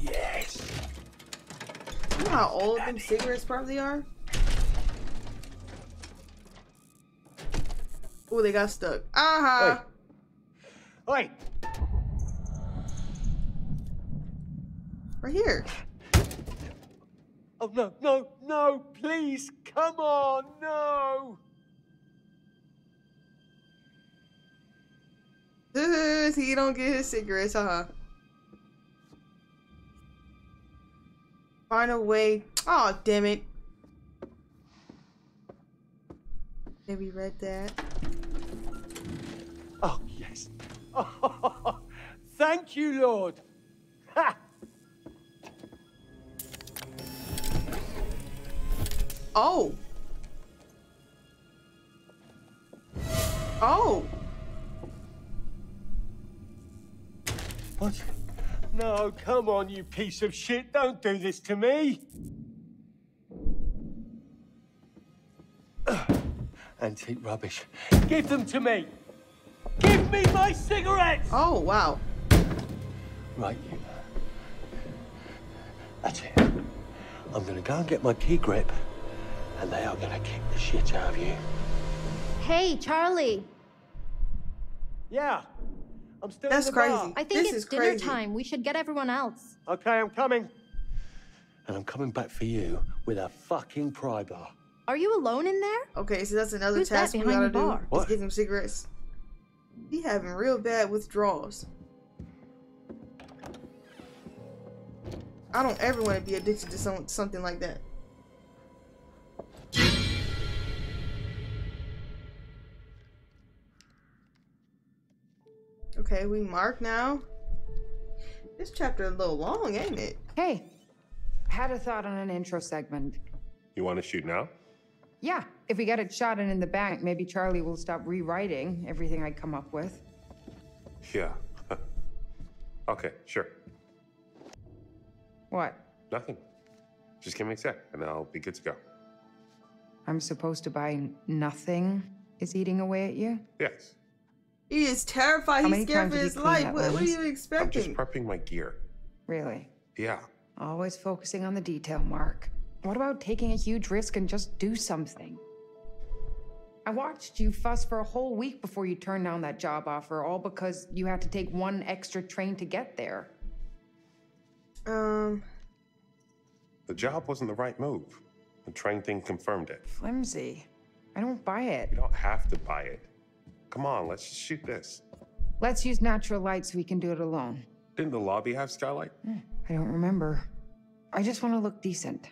Yes. You know how old them cigarettes probably are? Oh, they got stuck. Aha! Hey. Right here. Oh, no, no, no, please, come on, no. he don't get his cigarettes, huh? Find a way. Oh, damn it. Maybe read that. Oh, yes. Oh, (laughs) thank you, Lord. Ha! Oh. Oh. What? No, come on, you piece of shit. Don't do this to me. (sighs) Antique rubbish. Give them to me. Give me my cigarettes. Oh, wow. Right, you. That's it. I'm gonna go and get my key grip, and they are gonna kick the shit out of you. Hey, Charlie. Yeah. I'm still That's in the bar. crazy. I think This it's is dinner crazy. time. We should get everyone else. Okay, I'm coming. And I'm coming back for you with a fucking pry bar. Are you alone in there? Okay, so that's another Who's that task we gotta the do. bar? Let's get them cigarettes. He having real bad withdrawals. I don't ever want to be addicted to some, something like that. Okay, we mark now. This chapter a little long, ain't it? Hey, had a thought on an intro segment. You want to shoot now? Yeah, if we get it shot and in the bank, maybe Charlie will stop rewriting everything I come up with. Yeah. (laughs) okay, sure. What? Nothing. Just give me a sec, and I'll be good to go. I'm supposed to buy nothing is eating away at you? Yes. He is terrified. How He's scared for his life. What, what are lens? you I'm just prepping my gear. Really? Yeah. Always focusing on the detail, Mark. What about taking a huge risk and just do something? I watched you fuss for a whole week before you turned down that job offer, all because you had to take one extra train to get there. Um, The job wasn't the right move. The train thing confirmed it. Flimsy. I don't buy it. You don't have to buy it. Come on, let's just shoot this. Let's use natural light so we can do it alone. Didn't the lobby have skylight? Hmm, I don't remember. I just want to look decent.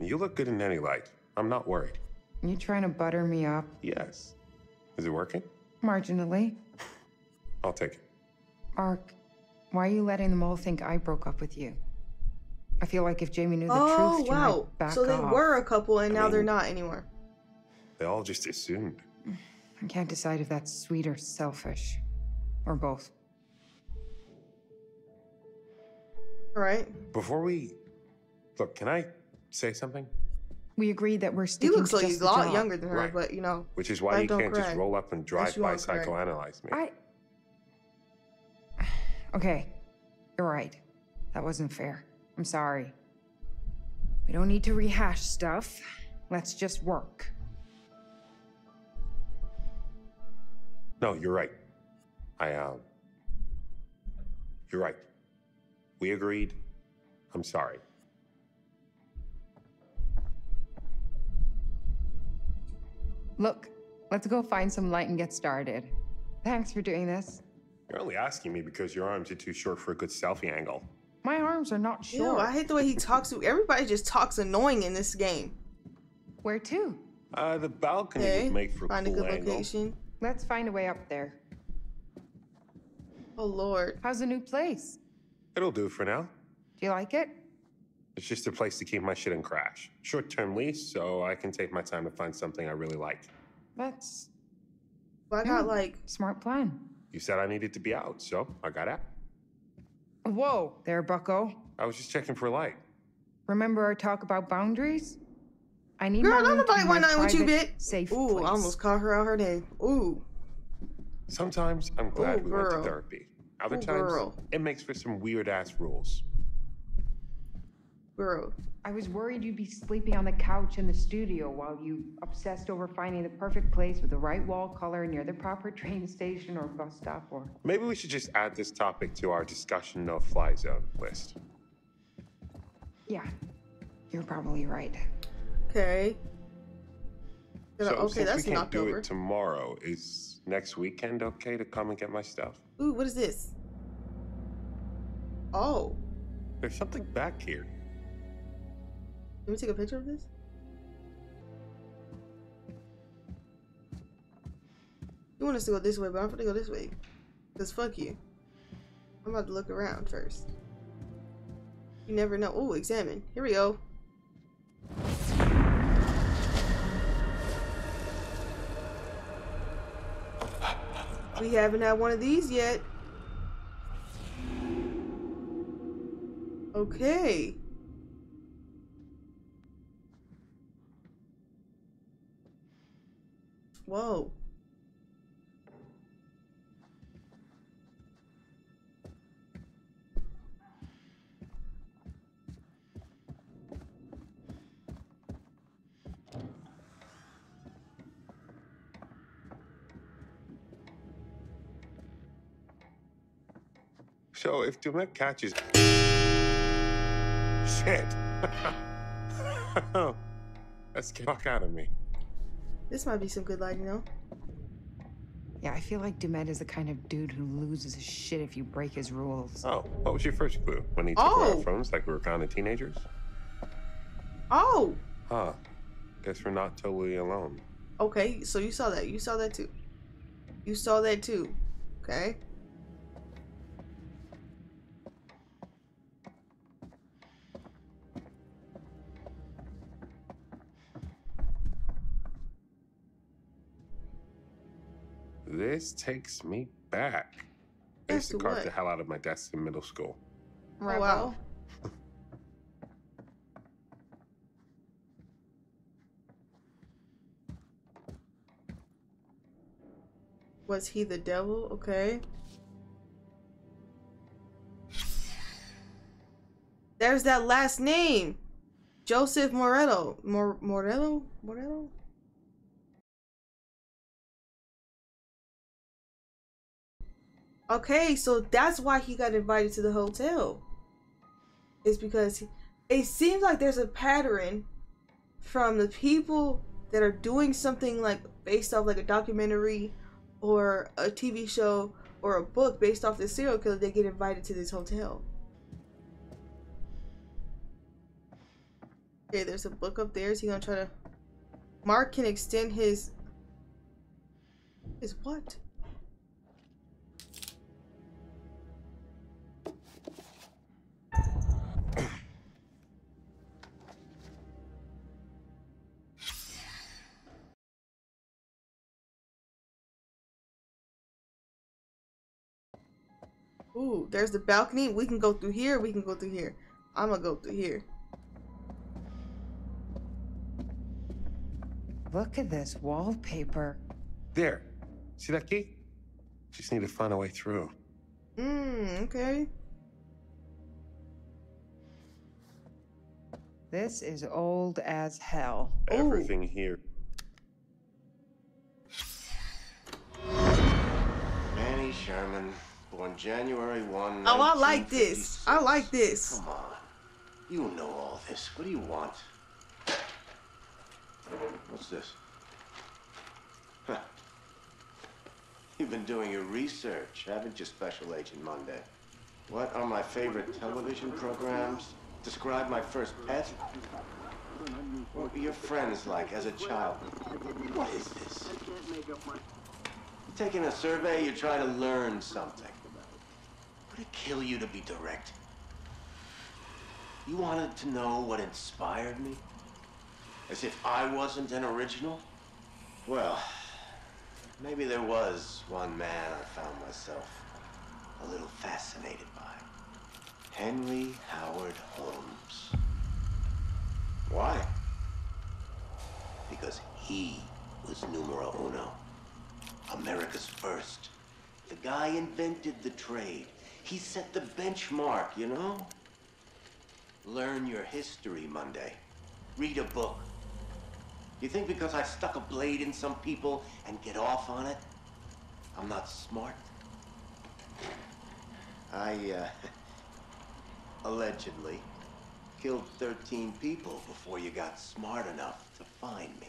You look good in any light. I'm not worried. You trying to butter me up? Yes. Is it working? Marginally. (laughs) I'll take it. Mark, why are you letting them all think I broke up with you? I feel like if Jamie knew the oh truth, she wow. might back So they off. were a couple and I now they're not anymore. They all just assumed. I can't decide if that's sweet or selfish. Or both. All right. Before we look, can I say something? We agreed that we're still. He looks to like he's a lot job. younger than her, Right. but you know. Which is why life you don't can't just roll up and drive Unless you by want crack. psychoanalyze me. I. Okay, you're right. That wasn't fair. I'm sorry. We don't need to rehash stuff. Let's just work. No, you're right. I um You're right. We agreed. I'm sorry. Look, let's go find some light and get started. Thanks for doing this. You're only asking me because your arms are too short for a good selfie angle. My arms are not Ew, short. I hate the way he talks to everybody just talks annoying in this game. Where to? Uh, the balcony Okay. would make for a Find a good angle. location. Let's find a way up there. Oh lord. How's the new place? It'll do for now. Do you like it? It's just a place to keep my shit and crash. Short-term lease, so I can take my time to find something I really like. That's Well, I got Yeah. like smart plan. You said I needed to be out, so I got out. Whoa, there, Bucko. I was just checking for light. Remember our talk about boundaries? I need Girl, my don't room to nobody be want my with you, private, bitch. Safe Ooh, place. I almost called her out her name. Ooh. Sometimes I'm glad Ooh, we went to therapy. Other Ooh, times, girl. it makes for some weird-ass rules. Girl. I was worried you'd be sleeping on the couch in the studio while you obsessed over finding the perfect place with the right wall color near the proper train station or bus stop or. Maybe we should just add this topic to our discussion no-fly zone uh, list. Yeah, you're probably right. Okay. So okay, since that's we can't knocked do over. it tomorrow, is next weekend okay to come and get my stuff? Ooh, what is this? Oh. There's something back here. Let me take a picture of this. You want us to go this way, but I'm gonna go this way. Cause fuck you. I'm about to look around first. You never know. Oh, examine. Here we go. We haven't had one of these yet. Okay. Whoa. So if Du'Met catches... Shit! (laughs) That's the fuck out of me. This might be some good lighting, though. Yeah, I feel like Du'Met is the kind of dude who loses his shit if you break his rules. Oh, what was your first clue? When he took Oh. our phones like we were kind of teenagers? Oh, Huh. Guess we're not totally alone. okay. So you saw that. You saw that too. You saw that too. Okay. This takes me back. I used Back to to carve the hell out of my desk in middle school. Oh, wow. Was he the devil? Okay. There's that last name. Joseph Morello. Mor Morello? Morello? Okay, so that's why he got invited to the hotel. Is because he- it seems like there's a pattern from the people that are doing something like based off like a documentary or a TV show or a book based off this serial killer, they get invited to this hotel. Okay, there's a book up there. Is he gonna try to? Mark can extend his. His what? Ooh, there's the balcony. We can go through here. We can go through here. I'm gonna go through here. Look at this wallpaper. There. See that key? Just need to find a way through. Hmm, okay. This is old as hell. Everything here. Manny Sherman, born January 1. Oh, I like this. I like this. Come on. You know all this. What do you want? What's this? Huh. You've been doing your research, haven't you, Special Agent Monday? What are my favorite television programs? Describe my first pet? What were your friends like as a child? What is this? You taking a survey, you try to learn something. It kill you to be direct? You wanted to know what inspired me? As if I wasn't an original? Well, maybe there was one man I found myself a little fascinated by. Henry Howard Holmes. Why? Because he was numero uno. America's first. The guy invented the trade. He set the benchmark, you know? Learn your history, Monday. Read a book. You think because I stuck a blade in some people and get off on it, I'm not smart? I, uh, (laughs) allegedly killed 13 people before you got smart enough to find me.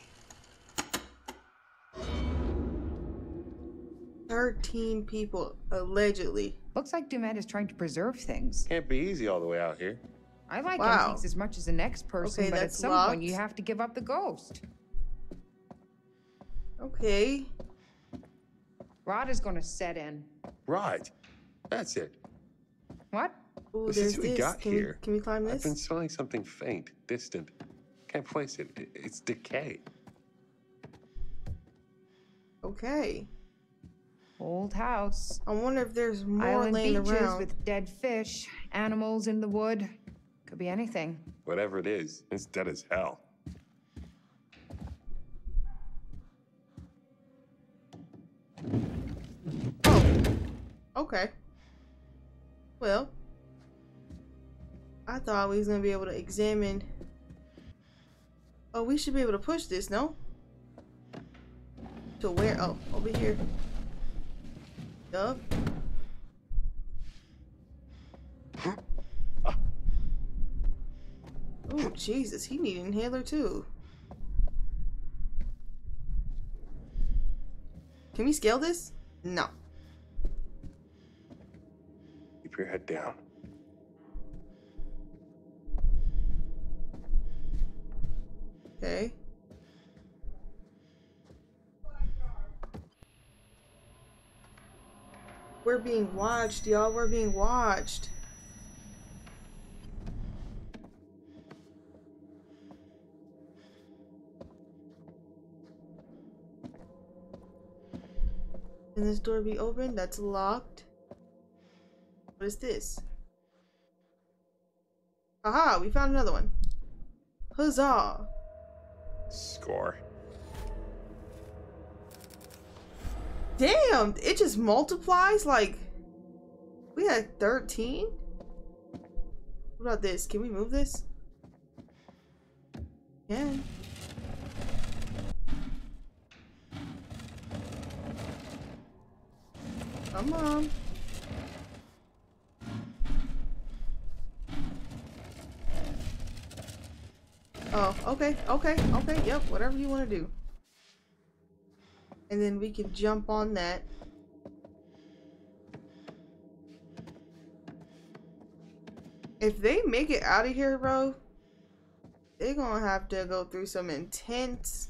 13 people, allegedly. Looks like Du'Met is trying to preserve things. Can't be easy all the way out here. I like Wow. antiques as much as the next person, Okay, but at some locked. point you have to give up the ghost. Okay. Rod is going to set in. Right. That's it. What? Ooh, Listen there's to what we got can here. we can we climb this? I've been smelling something faint, distant. Can't place it. It's decay. Okay. Old house. I wonder if there's more Island laying beaches around. with dead fish, animals in the wood. Could be anything. Whatever it is, it's dead as hell. Oh. Okay. Well, I thought we was gonna be able to examine. Oh, we should be able to push this, no? To where? Oh, over here. Oh, Jesus, he need an inhaler too. Can we scale this? No. Keep your head down. Okay. We're being watched, y'all. We're being watched. Can this door be opened? That's locked. What is this? Aha, we found another one. Huzzah! Score. Damn, it just multiplies like we had 13? What about this? Can we move this? Yeah. Come on. Oh, okay, okay, okay, yep, whatever you want to do. And then we can jump on that. If they make it out of here, bro, they're gonna have to go through some intense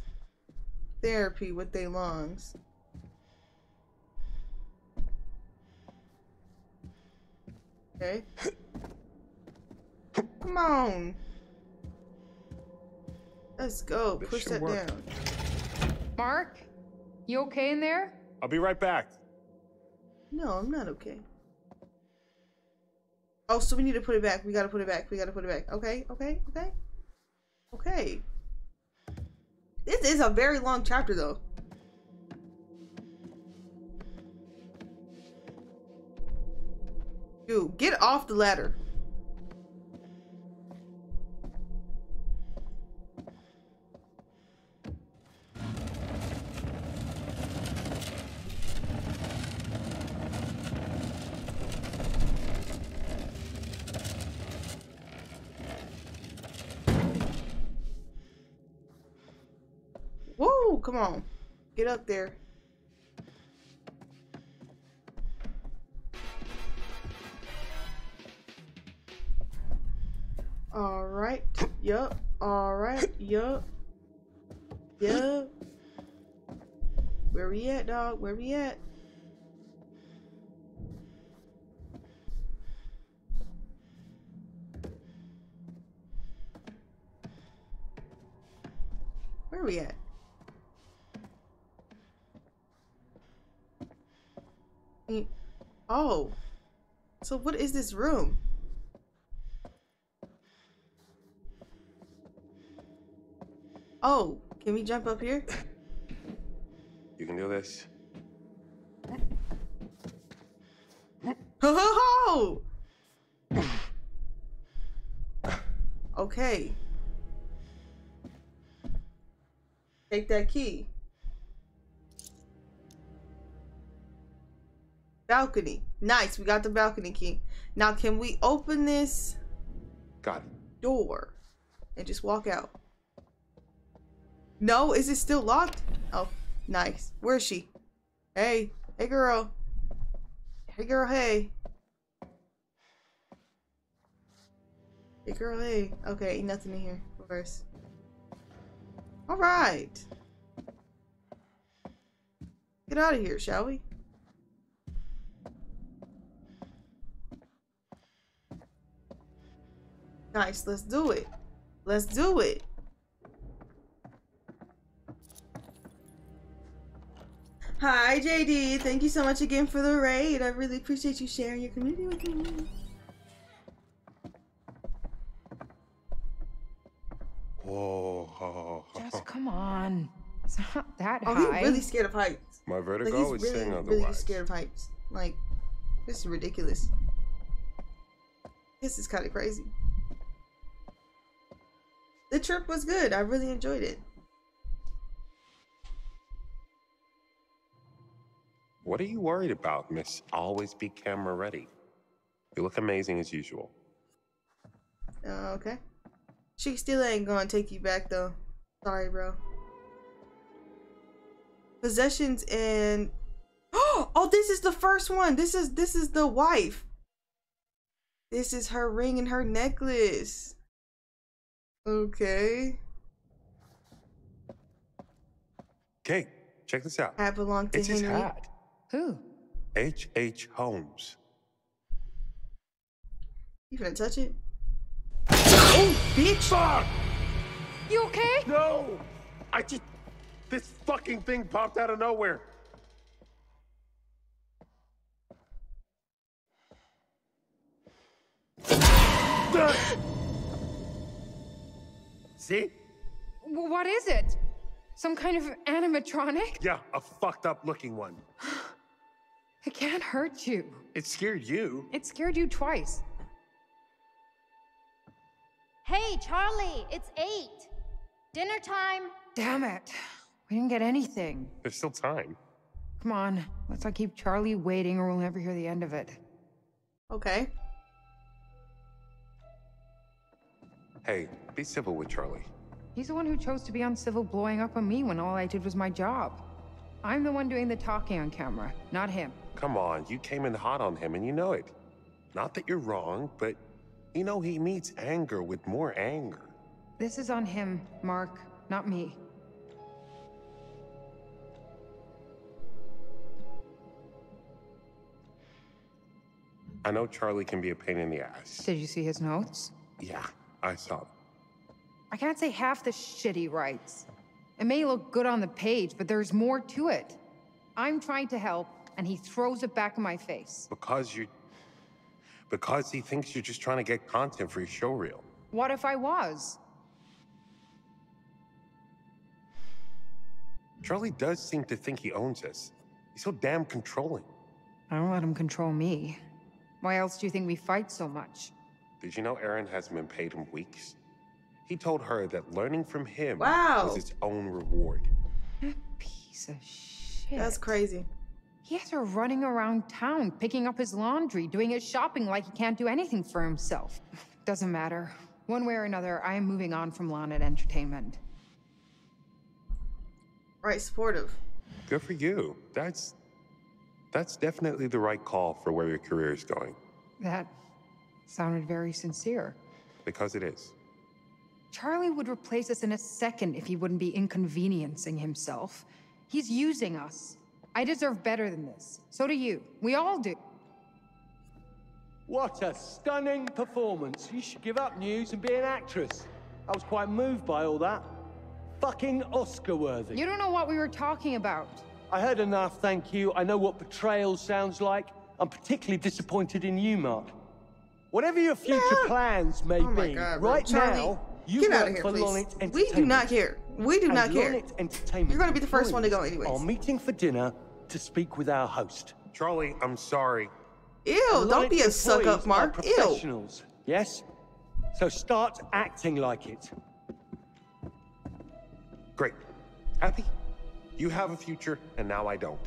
therapy with their lungs. Okay. Come on. Let's go. Push should that work. down. Mark, you okay in there? I'll be right back. No, I'm not okay. Oh, so we need to put it back. We gotta put it back. We gotta put it back. Okay, okay, okay. Okay. This is a very long chapter though. Dude, get off the ladder. Come on. Get up there. Alright. Yup. Alright. Yup. Yup. Where we at, dog? Where we at? Where we at? Mm. Oh. So what is this room? Oh, can we jump up here? You can do this. Ho ho ho! Okay. Take that key. Balcony. Nice, we got the balcony key. Now can we open this Got it. door and just walk out? No, is it still locked? Oh, nice. Where is she? Hey, hey girl. Hey girl, hey. Hey girl, hey. Okay, ain't nothing in here. Course. Alright. Get out of here, shall we? Nice, let's do it. Let's do it. Hi, JD. Thank you so much again for the raid. I really appreciate you sharing your community with me. Whoa. Just come on. It's not that Oh, high. he's really scared of heights. My Like, vertigo he's is really, saying really scared of heights. Like, this is ridiculous. This is kind of crazy. The trip was good. I really enjoyed it. What are you worried about, Miss? Always be camera ready. You look amazing as usual. Uh, okay. She still ain't gonna take you back though. Sorry, bro. Possessions and (gasps) oh, this is the first one. This is this is the wife. This is her ring and her necklace. Okay. Okay, check this out. Hat belonged to It's his Henry. hat. Who? H. H. Holmes. You gonna touch it? Oh, bitch! Fuck! You okay? No! I just. This fucking thing popped out of nowhere. (laughs) See? W- What is it? Some kind of animatronic? Yeah, a fucked up looking one. (sighs) It can't hurt you. It scared you. It scared you twice. Hey, Charlie, it's eight. Dinner time. Damn it. We didn't get anything. There's still time. Come on, let's not keep Charlie waiting or we'll never hear the end of it. Okay. Hey, be civil with Charlie. He's the one who chose to be uncivil blowing up on me when all I did was my job. I'm the one doing the talking on camera, not him. Come on, you came in hot on him and you know it. Not that you're wrong, but you know he meets anger with more anger. This is on him, Mark, not me. I know Charlie can be a pain in the ass. Did you see his notes? Yeah, I saw them. I can't say half the shit he writes. It may look good on the page, but there's more to it. I'm trying to help, and he throws it back in my face. Because you. Because he thinks you're just trying to get content for your show reel. What if I was? Charlie does seem to think he owns us. He's so damn controlling. I don't let him control me. Why else do you think we fight so much? Did you know Erin hasn't been paid in weeks? He told her that learning from him Wow. was its own reward. That piece of shit. That's crazy. He has her running around town, picking up his laundry, doing his shopping like he can't do anything for himself. (sighs) Doesn't matter. One way or another, I am moving on from Lonnit Entertainment. Right, supportive. Good for you. That's that's definitely the right call for where your career is going. That sounded very sincere. Because it is. Charlie would replace us in a second if he wouldn't be inconveniencing himself. He's using us. I deserve better than this. So do you. We all do. What a stunning performance. You should give up news and be an actress. I was quite moved by all that. Fucking Oscar worthy. You don't know what we were talking about. I heard enough, thank you. I know what betrayal sounds like. I'm particularly disappointed in you, Mark. Whatever your future plans may Oh be, God, right Charlie, now, you get work outta here, for please. Lonnit Entertainment. We do not care. We do And not care. Lonnit Entertainment You're gonna be the first one to go employees anyways. Are meeting for dinner to speak with our host. Charlie, I'm sorry. Ew, And don't be a suck up, Mark. are Ew. Professionals, yes? So start acting like it. Great. Happy? You have a future, and now I don't.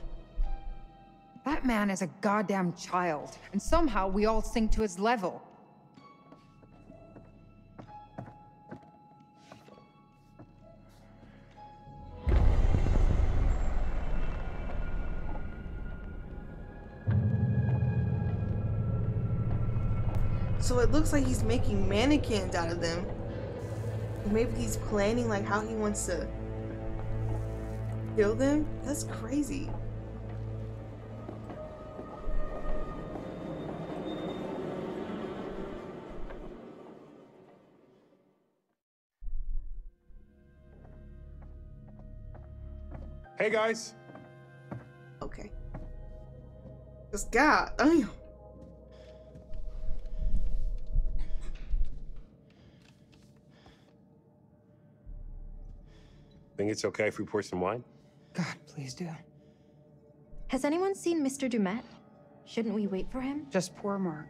That man is a goddamn child, and somehow we all sink to his level. So it looks like he's making mannequins out of them. Maybe he's planning like how he wants to kill them. That's crazy. Hey guys. Okay. This guy, damn. Think it's okay if we pour some wine? God, please do. Has anyone seen Mr. Du'Met? Shouldn't we wait for him? Just poor Mark.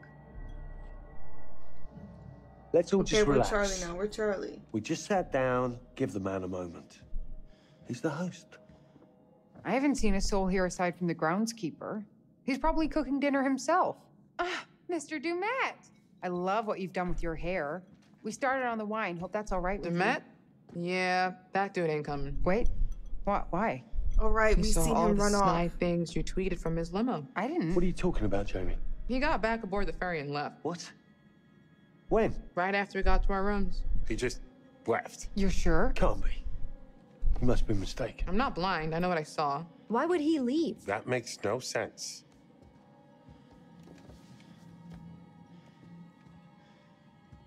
Let's all Okay, just we're. Charlie now. We're Charlie. We just sat down, give the man a moment. He's the host. I haven't seen a soul here aside from the groundskeeper. He's probably cooking dinner himself. Ah, Mr. Du'Met! I love what you've done with your hair. We started on the wine. Hope that's all right with Du'Met? Yeah, back to it ain't coming. Wait, what? Why? All right, We we saw seen all him the run off. snide things you tweeted from his limo. I didn't. What are you talking about, Jamie? He got back aboard the ferry and left. What? When? Right after we got to our rooms. He just left. You're sure? Can't be. You must be mistaken. I'm not blind. I know what I saw. Why would he leave? That makes no sense.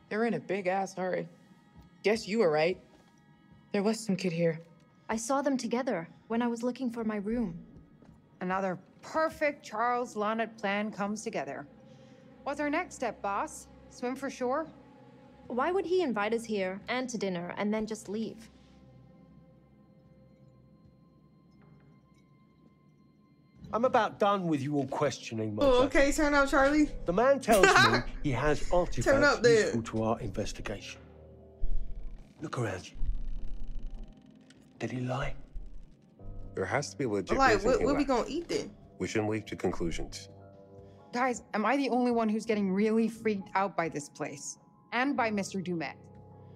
They're in a big ass hurry. Guess you were right. There was some kid here. I saw them together when I was looking for my room. Another perfect Charles Lonnit plan comes together. What's our next step, boss? Swim for shore? Why would he invite us here and to dinner and then just leave? I'm about done with you all questioning my Oh, okay, turn out Charlie. The man tells me (laughs) he has up artifacts there. useful to our investigation. Look around you. Did he lie? There has to be a legit Like, reason what, he what we left. gonna eat then? We shouldn't leap to conclusions. Guys, am I the only one who's getting really freaked out by this place? And by Mr. Du'Met?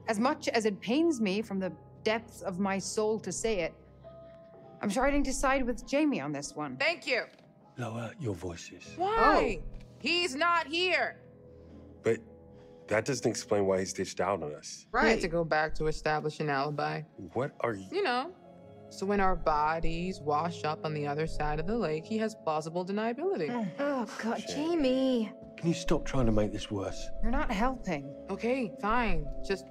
As much as it pains me from the depths of my soul to say it, I'm starting to side with Jamie on this one. Thank you. Lower your voices. Why? Oh. He's not here. But that doesn't explain why he ditched out on us. Right. We had to go back to establish an alibi. What are you? You know. So when our bodies wash up on the other side of the lake, he has plausible deniability. Oh, oh God, Jamie. Can you stop trying to make this worse? You're not helping. Okay, fine. Just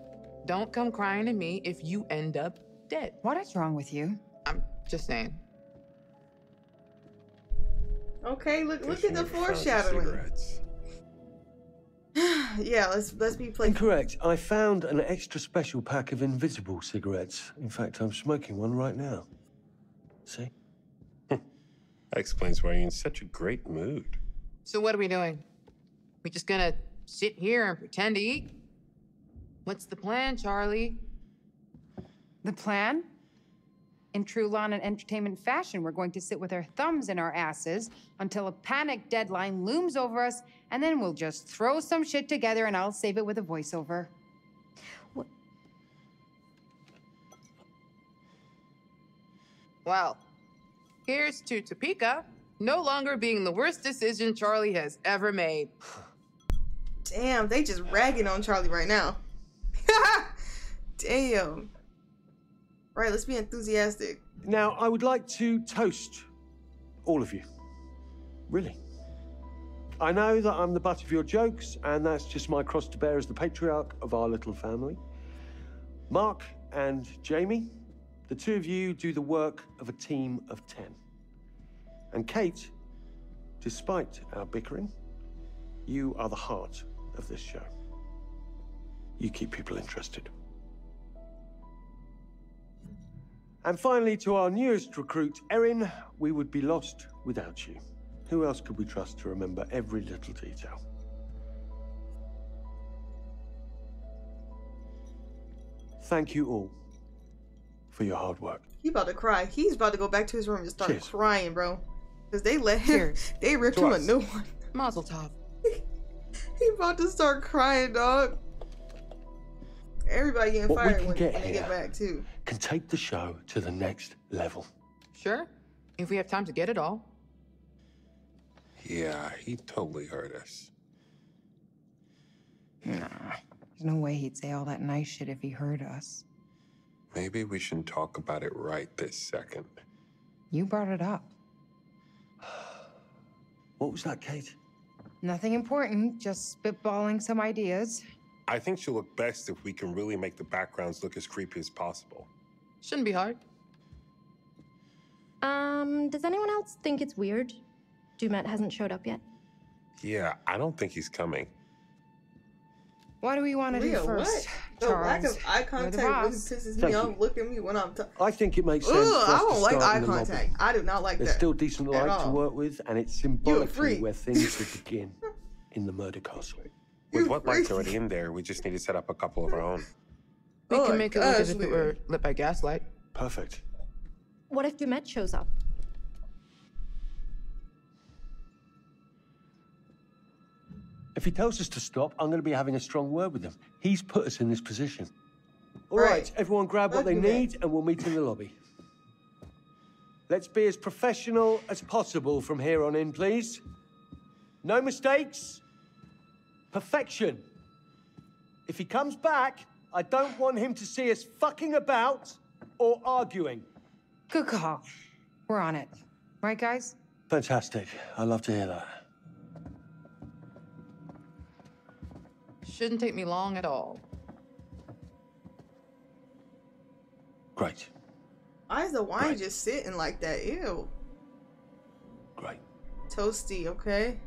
don't come crying to me if you end up dead. What is wrong with you? I'm just saying. Okay, look look at the foreshadowing. (sighs) yeah, let's let's be playing. Incorrect. I found an extra special pack of invisible cigarettes. In fact, I'm smoking one right now. See? (laughs) That explains why you're in such a great mood. So what are we doing? We just gonna sit here and pretend to eat? What's the plan, Charlie? The plan? In true Lonnit entertainment fashion, we're going to sit with our thumbs in our asses until a panic deadline looms over us, and then we'll just throw some shit together and I'll save it with a voiceover. Well, here's to Topeka no longer being the worst decision Charlie has ever made. (sighs) Damn, they just ragging on Charlie right now. (laughs) Damn. Right, let's be enthusiastic. Now, I would like to toast all of you. Really. I know that I'm the butt of your jokes, and that's just my cross to bear as the patriarch of our little family. Mark and Jamie, the two of you do the work of a team of ten. And Kate, despite our bickering, you are the heart of this show. You keep people interested. And finally, to our newest recruit, Erin, we would be lost without you. Who else could we trust to remember every little detail? Thank you all for your hard work. He about to cry. He's about to go back to his room and start Cheers. crying, bro. Cause they let him. They ripped him a new one. (laughs) Mazel tov. He about to start crying, dog. Everybody getting What we fired can when, get they get here. back too. Can take the show to the next level. Sure, if we have time to get it all. Yeah, he totally heard us. Nah, there's no way he'd say all that nice shit if he heard us. Maybe we shouldn't talk about it right this second. You brought it up. What was that, Kate? Nothing important, just spitballing some ideas. I think she'll look best if we can really make the backgrounds look as creepy as possible. Shouldn't be hard. Um, does anyone else think it's weird? Du'Met hasn't showed up yet. Yeah, I don't think he's coming. What do we want to do Leo, first? what? The lack Charles? of eye You're contact really boss. pisses me Thank off. you. Look at me when I'm talking. I think it makes sense. Ugh, for us I don't like eye in lobby. contact. I do not like There's that. still decent at light to work with, and it's symbolically where things will begin in the murder castle. With what lights already in there, we just need to set up a couple of our own. We Oh can my make it look as gosh, if it were lit by gaslight. Perfect. What if Du'Met shows up? If he tells us to stop, I'm going to be having a strong word with him. He's put us in this position. All Right. right, everyone grab what Let's they do that. need, and we'll meet in the lobby. Let's be as professional as possible from here on in, please. No mistakes. Perfection. If he comes back, I don't want him to see us fucking about or arguing. Good call. We're on it. Right, guys? Fantastic. I love to hear that. Shouldn't take me long at all. Great. Why is the wine just sitting like that? Ew. Great. Toasty, okay?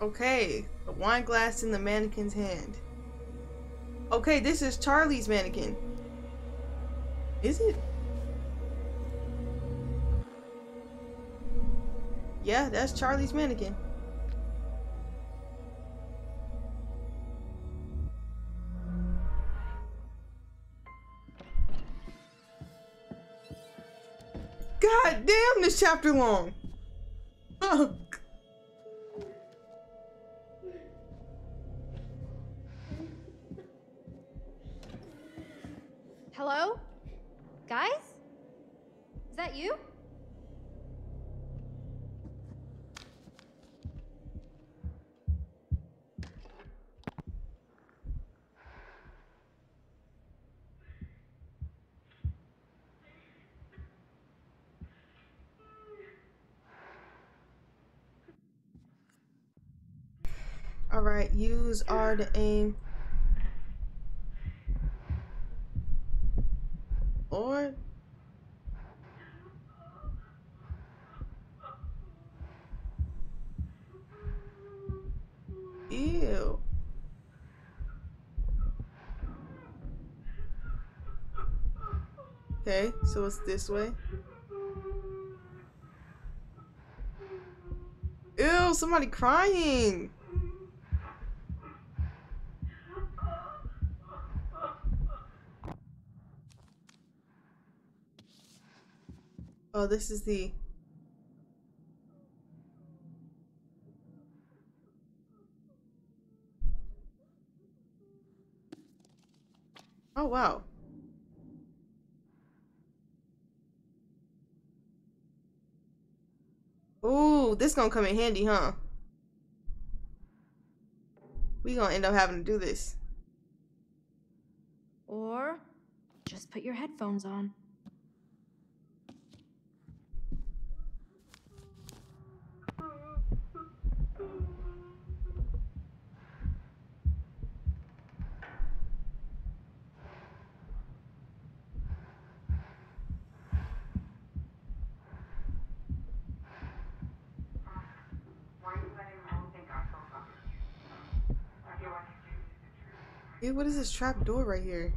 Okay, a wine glass in the mannequin's hand. Okay, this is Charlie's mannequin. Is it? Yeah, that's Charlie's mannequin. God damn, this chapter long. (laughs) Oh. Hello? Guys? Is that you? Alright, use R to aim. Lord. Ew. Okay, so it's this way. Ew, somebody crying. Oh, this is the. Oh, wow. Ooh, this gonna come in handy, huh? We gonna end up having to do this. Or just put your headphones on. Ew, what is this trap door right here?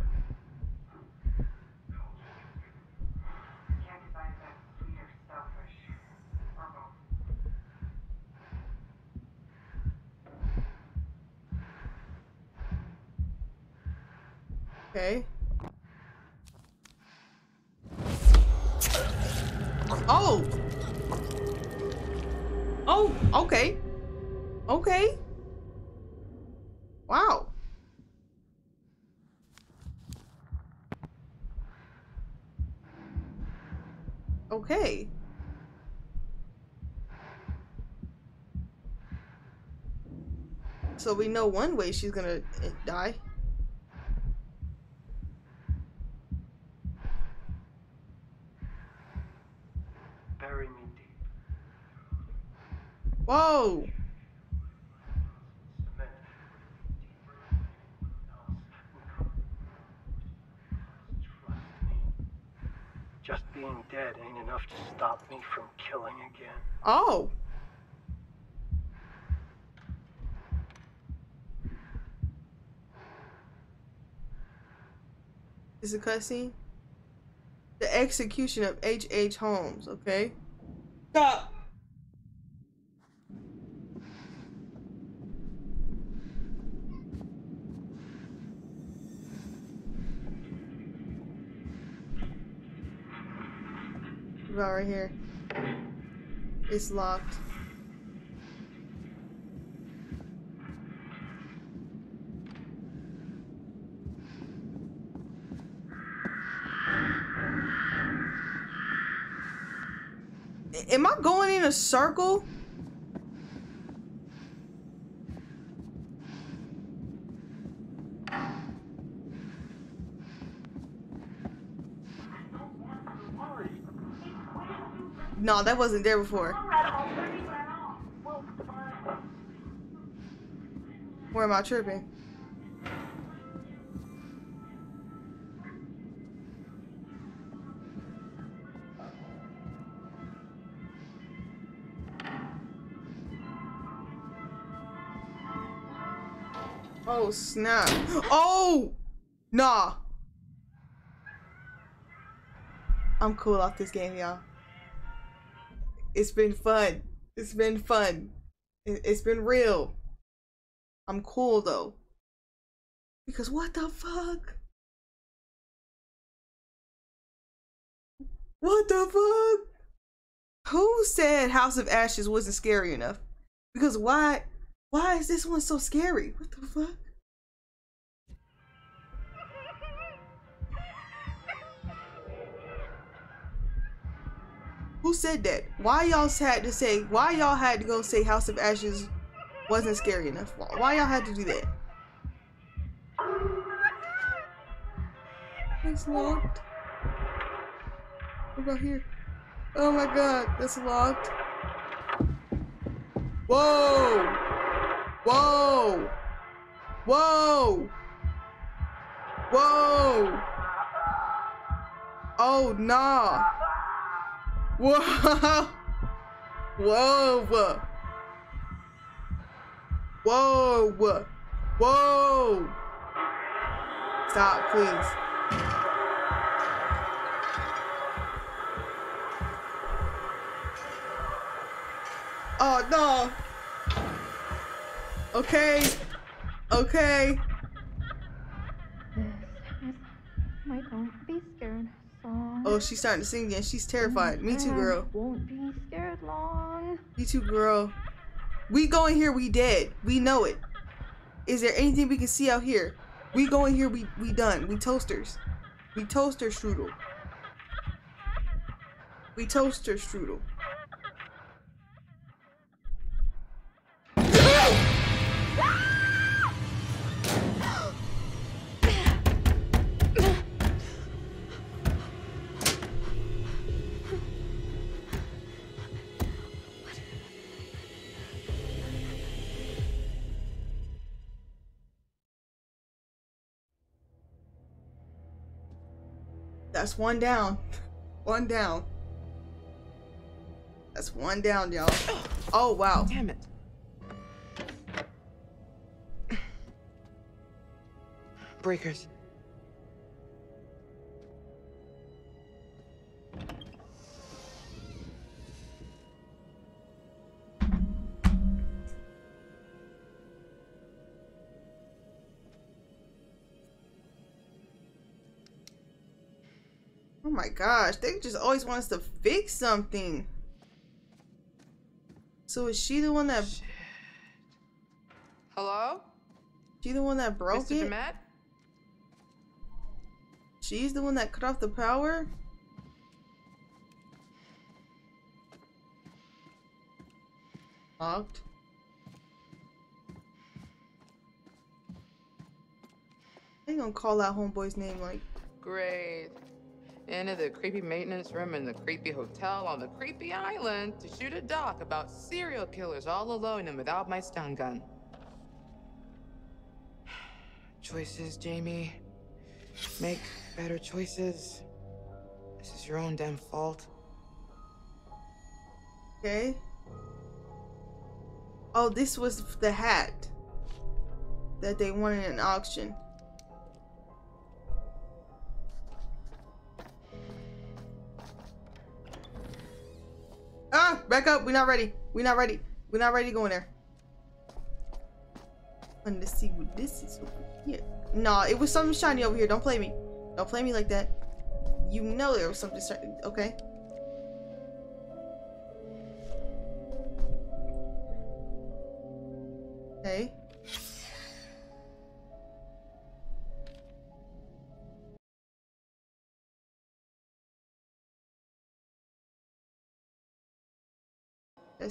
Okay. Oh! Oh, okay. Okay. Wow. Okay. So we know one way she's gonna eh, die. Bury me deep. Whoa! Just being dead ain't enough to stop me from killing again. Oh. Is a cutscene? The execution of H. H. Holmes, okay? Stop! about right here. It's locked. Am I going in a circle? No, that wasn't there before. Where am I tripping? Oh snap. Oh! Nah. I'm cool off this game, y'all. It's been fun. It's been fun. It- It's been real. I'm cool though. Because what the fuck? What the fuck? Who said House of Ashes wasn't scary enough? Because why why is this one so scary? What the fuck? Who said that? Why y'all had to say why y'all had to go say House of Ashes wasn't scary enough? Why, y'all had to do that? It's locked. What about here? Oh my god, that's locked. Whoa! Whoa! Whoa! Whoa! Oh nah! Whoa! Whoa! Whoa! Whoa! Stop, please. Oh no! Okay. Okay. (sighs) Don't be scared. Oh, she's starting to sing again. She's terrified. Me too, girl. Mm-hmm. Won't be scared long. Me too, girl. We go in here, we dead. We know it. Is there anything we can see out here? We go in here, we we done. We toasters. We toaster strudel. We toaster strudel. That's one down. (laughs) One down. That's one down, y'all. Oh wow. Damn it. (sighs) Breakers. My gosh, they just always want us to fix something. So is she the one that Hello? she the one that broke Mr. it? Du'Met? She's the one that cut off the power? Locked. They gonna call out homeboy's name like Great. Into the creepy maintenance room in the creepy hotel on the creepy island to shoot a doc about serial killers all alone and without my stun gun. (sighs) Choices, Jamie. Make better choices. This is your own damn fault. Okay. Oh, this was the hat that they wanted in auction. Ah, back up. We're not ready. We're not ready. We're not ready to go in there. To see what this is over here. Nah, it was something shiny over here. Don't play me. Don't play me like that. You know there was something shiny. Okay.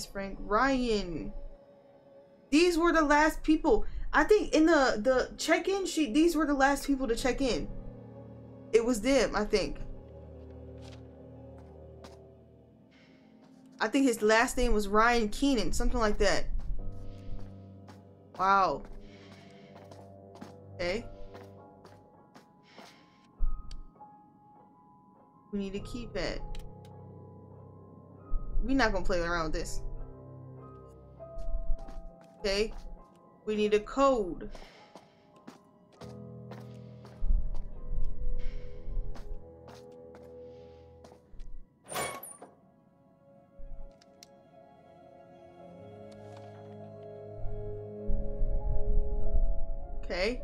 Frank Ryan. These were the last people. I think in the the check-in sheet, these were the last people to check in. It was them, I think. I think his last name was Ryan Keenan, something like that. Wow. Okay. We need to keep it. We're not gonna play around with this. Okay. We need a code. Okay.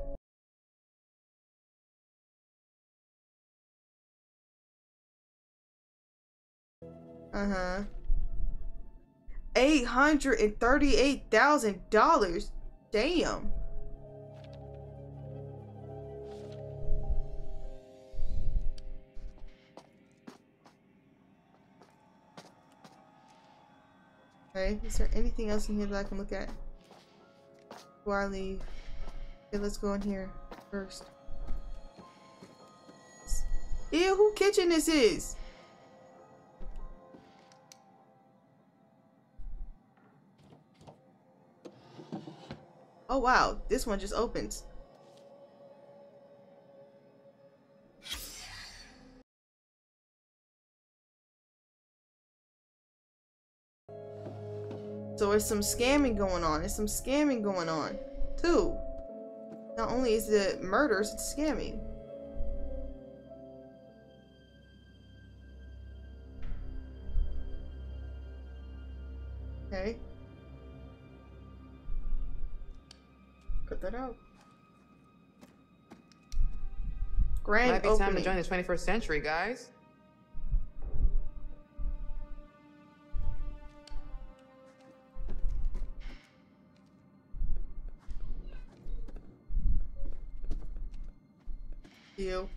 Uh-huh. Eight hundred and thirty-eight thousand dollars. Damn. Okay, is there anything else in here that I can look at? Before I leave. Okay, let's go in here first. Ew, who kitchen this is? Oh wow, this one just opens. So there's some scamming going on. There's some scamming going on, too. Not only is it murders, it's scamming. Okay. Cut that out. Grand Might be opening. time to join the 21st century, guys. Ew.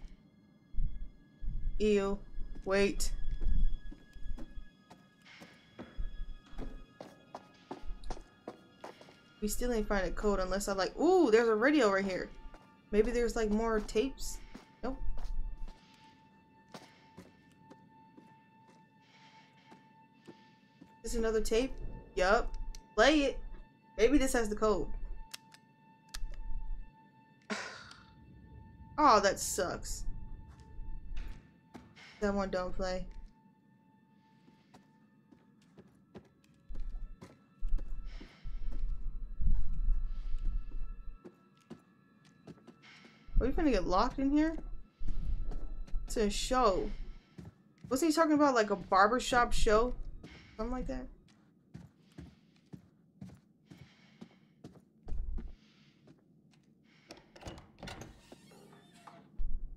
Ew. Wait. We still ain't find a code unless I like- Ooh, there's a radio right here. Maybe there's like more tapes? Nope. This another tape? Yup. Play it. Maybe this has the code. (sighs) Oh, that sucks. That one don't play. Are we gonna get locked in here? It's a show. Wasn't he talking about like a barbershop show? Something like that?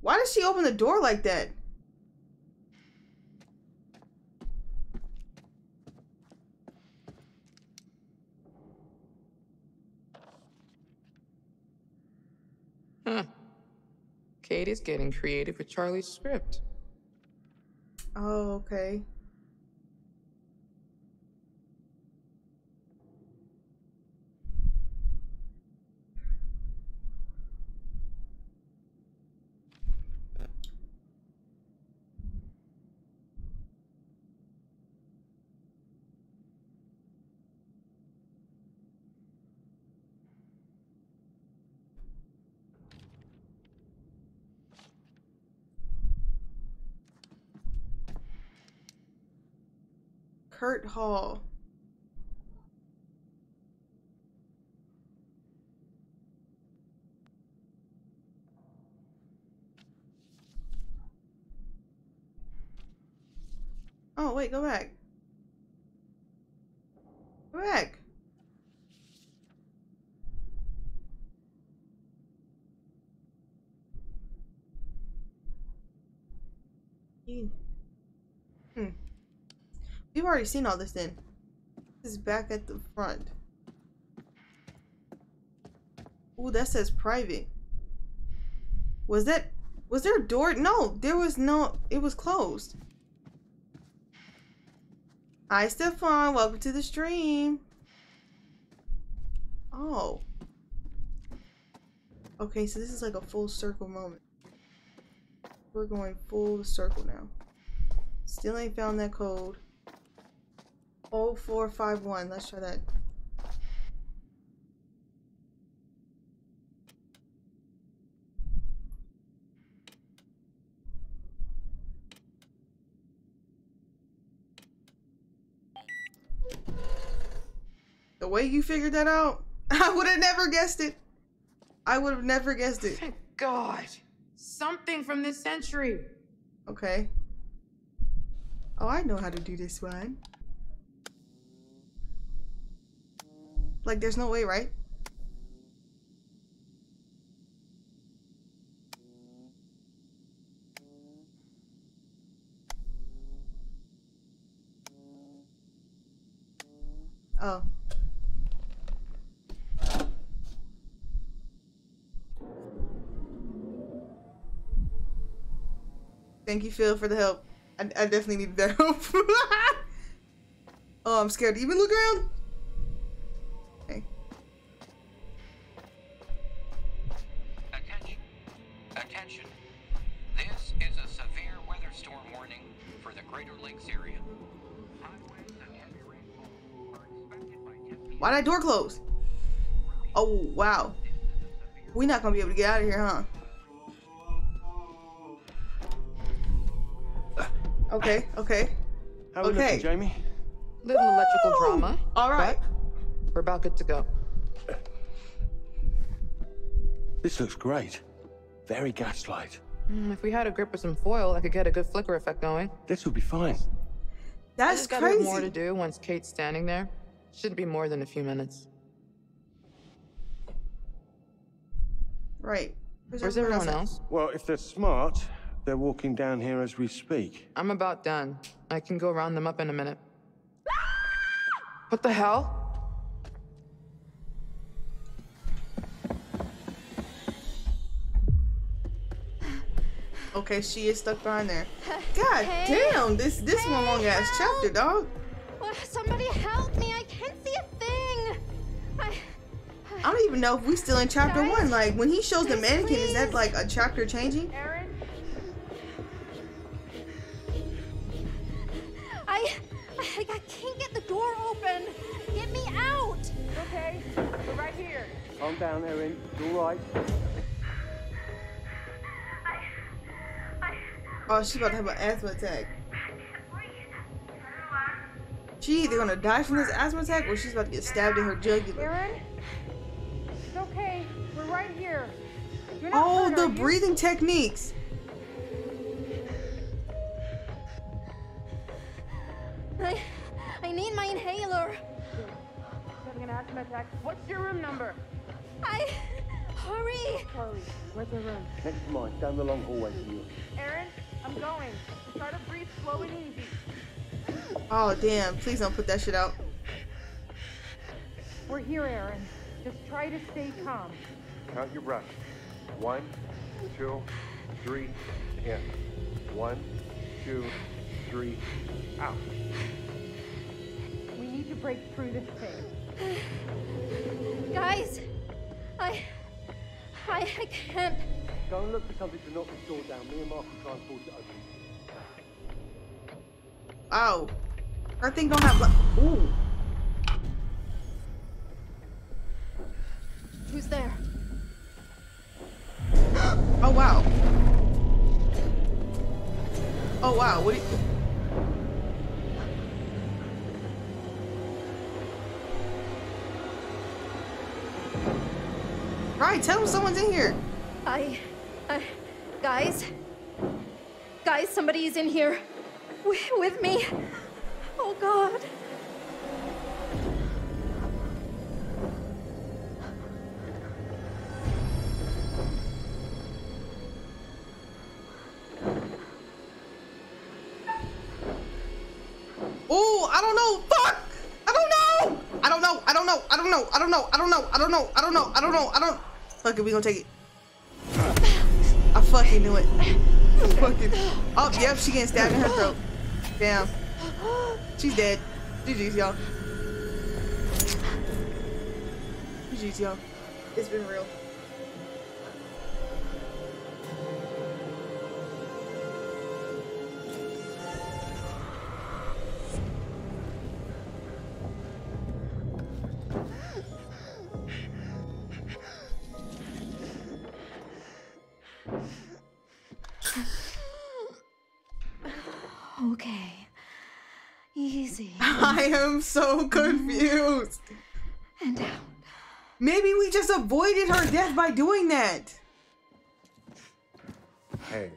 Why does she open the door like that? Huh. Kate is getting creative with Charlie's script. Oh, okay. Kurt Hall. Oh, wait, go back. Go back. You- Hmm. We've already seen all this then. This is back at the front. Ooh, that says private. Was that was there a door? No, there was no it was closed. Hi, Stefan. Welcome to the stream. Oh. Okay, so this is like a full circle moment. We're going full circle now. Still ain't found that code. 0451. Let's try that. The way you figured that out, (laughs) I would have never guessed it. I would have never guessed it. Thank God. Something from this century. Okay. Oh, I know how to do this one. Like, there's no way, right? Oh. Thank you, Phil, for the help. I, I definitely needed that help. (laughs) oh, I'm scared to even look around. Why that door closed. Oh, wow. We're not gonna be able to get out of here, huh? Okay, okay. How we okay. looking, Jamie? Little electrical drama. All right. We're about good to go. This looks great. Very gaslight. Mm, if we had a grip with some foil, I could get a good flicker effect going. This will be fine. I That's just got a crazy. bit more to do once Kate's standing there. Shouldn't be more than a few minutes. Right. Where's everyone else? Well, if they're smart, they're walking down here as we speak. I'm about done. I can go round them up in a minute. What the hell? Okay, she is stuck behind there. (laughs) God damn, this this one long ass chapter, dog. I don't even know if we still in chapter one. Like when he shows the mannequin, is that like a chapter changing? I, I, I can't get the door open. Get me out. Okay, we're right here. Calm down, Erin. It's all right. Oh, she's about to have an asthma attack. She either gonna die from this asthma attack or she's about to get stabbed in her jugular. Erin? It's okay. We're right here. You're not Oh, hurt, the are you? breathing techniques. I, I need my inhaler. Having an asthma attack. What's your room number? I, hurry. Charlie, where's the room? Next to mine, down the long hallway to you. Erin, I'm going. Try to breathe slow and easy. Oh damn! Please don't put that shit out. We're here, Erin. Just try to stay calm. Count your breath. One, two, three, in. One, two, three, out. We need to break through this thing. Guys, I, I, I can't. Go and look for something to knock this door down. Me and Mark will try and force it open. Oh. Ow. Her thing don't have. Blo- Ooh. Who's there? Oh wow. Oh wow. What? Right. Tell them someone's in here. I, I, guys, guys, somebody is in here, with, with me. Oh God. Know. I don't know. I don't know. I don't know. I don't know. I don't. I. Fuck it. We gonna take it. I fucking knew it. Fucking. Oh, yep. She getting stabbed in her throat. Damn. She's dead. GG's, y'all. GG's, y'all. It's been real. Am so confused. And out. Maybe we just avoided her death by doing that. Hey,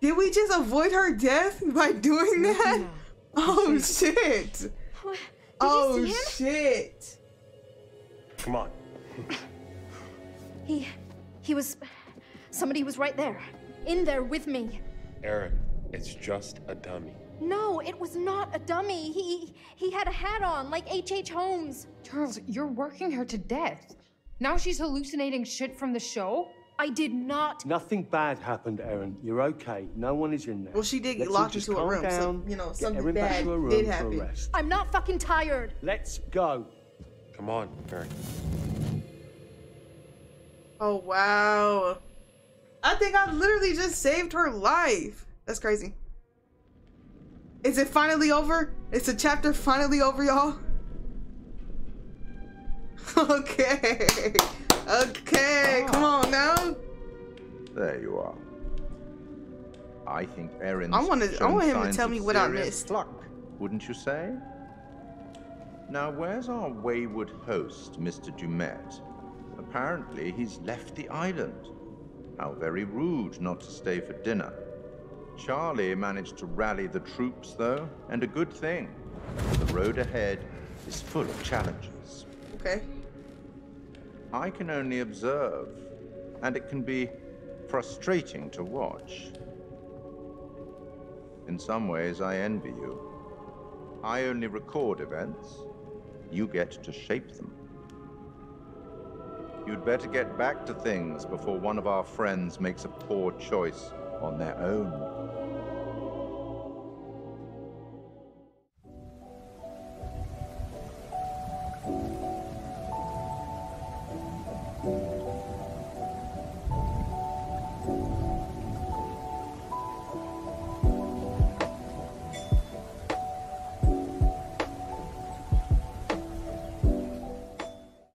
Did we just avoid her death by doing that? Oh shit. Oh see him? shit. come on. He. He was. Somebody was right there. In there with me. Erin, it's just a dummy. No, it was not a dummy. He. He had a hat on, like H.H. H. Holmes. Charles, you're working her to death. Now she's hallucinating shit from the show? I did not. Nothing bad happened, Erin. You're okay. No one is in there. Well, she did get Let's locked into a calm room, so, down, you know, get something Erin back bad to her room did for a happen. rest. I'm not fucking tired. Let's go. Come on, Erin. Oh wow. I think I literally just saved her life. That's crazy. Is it finally over? Is the chapter finally over, y'all? (laughs) Okay. Okay, come on now. There you are. I think Erin's I wanna- I want him to tell me what I serious missed. Pluck, wouldn't you say? Now, where's our wayward host, Mr. Du'Met? Apparently, he's left the island. How very rude not to stay for dinner. Charlie managed to rally the troops, though, and a good thing. The road ahead is full of challenges. Okay. I can only observe, and it can be frustrating to watch. In some ways, I envy you. I only record events. You get to shape them. You'd better get back to things before one of our friends makes a poor choice on their own. Oh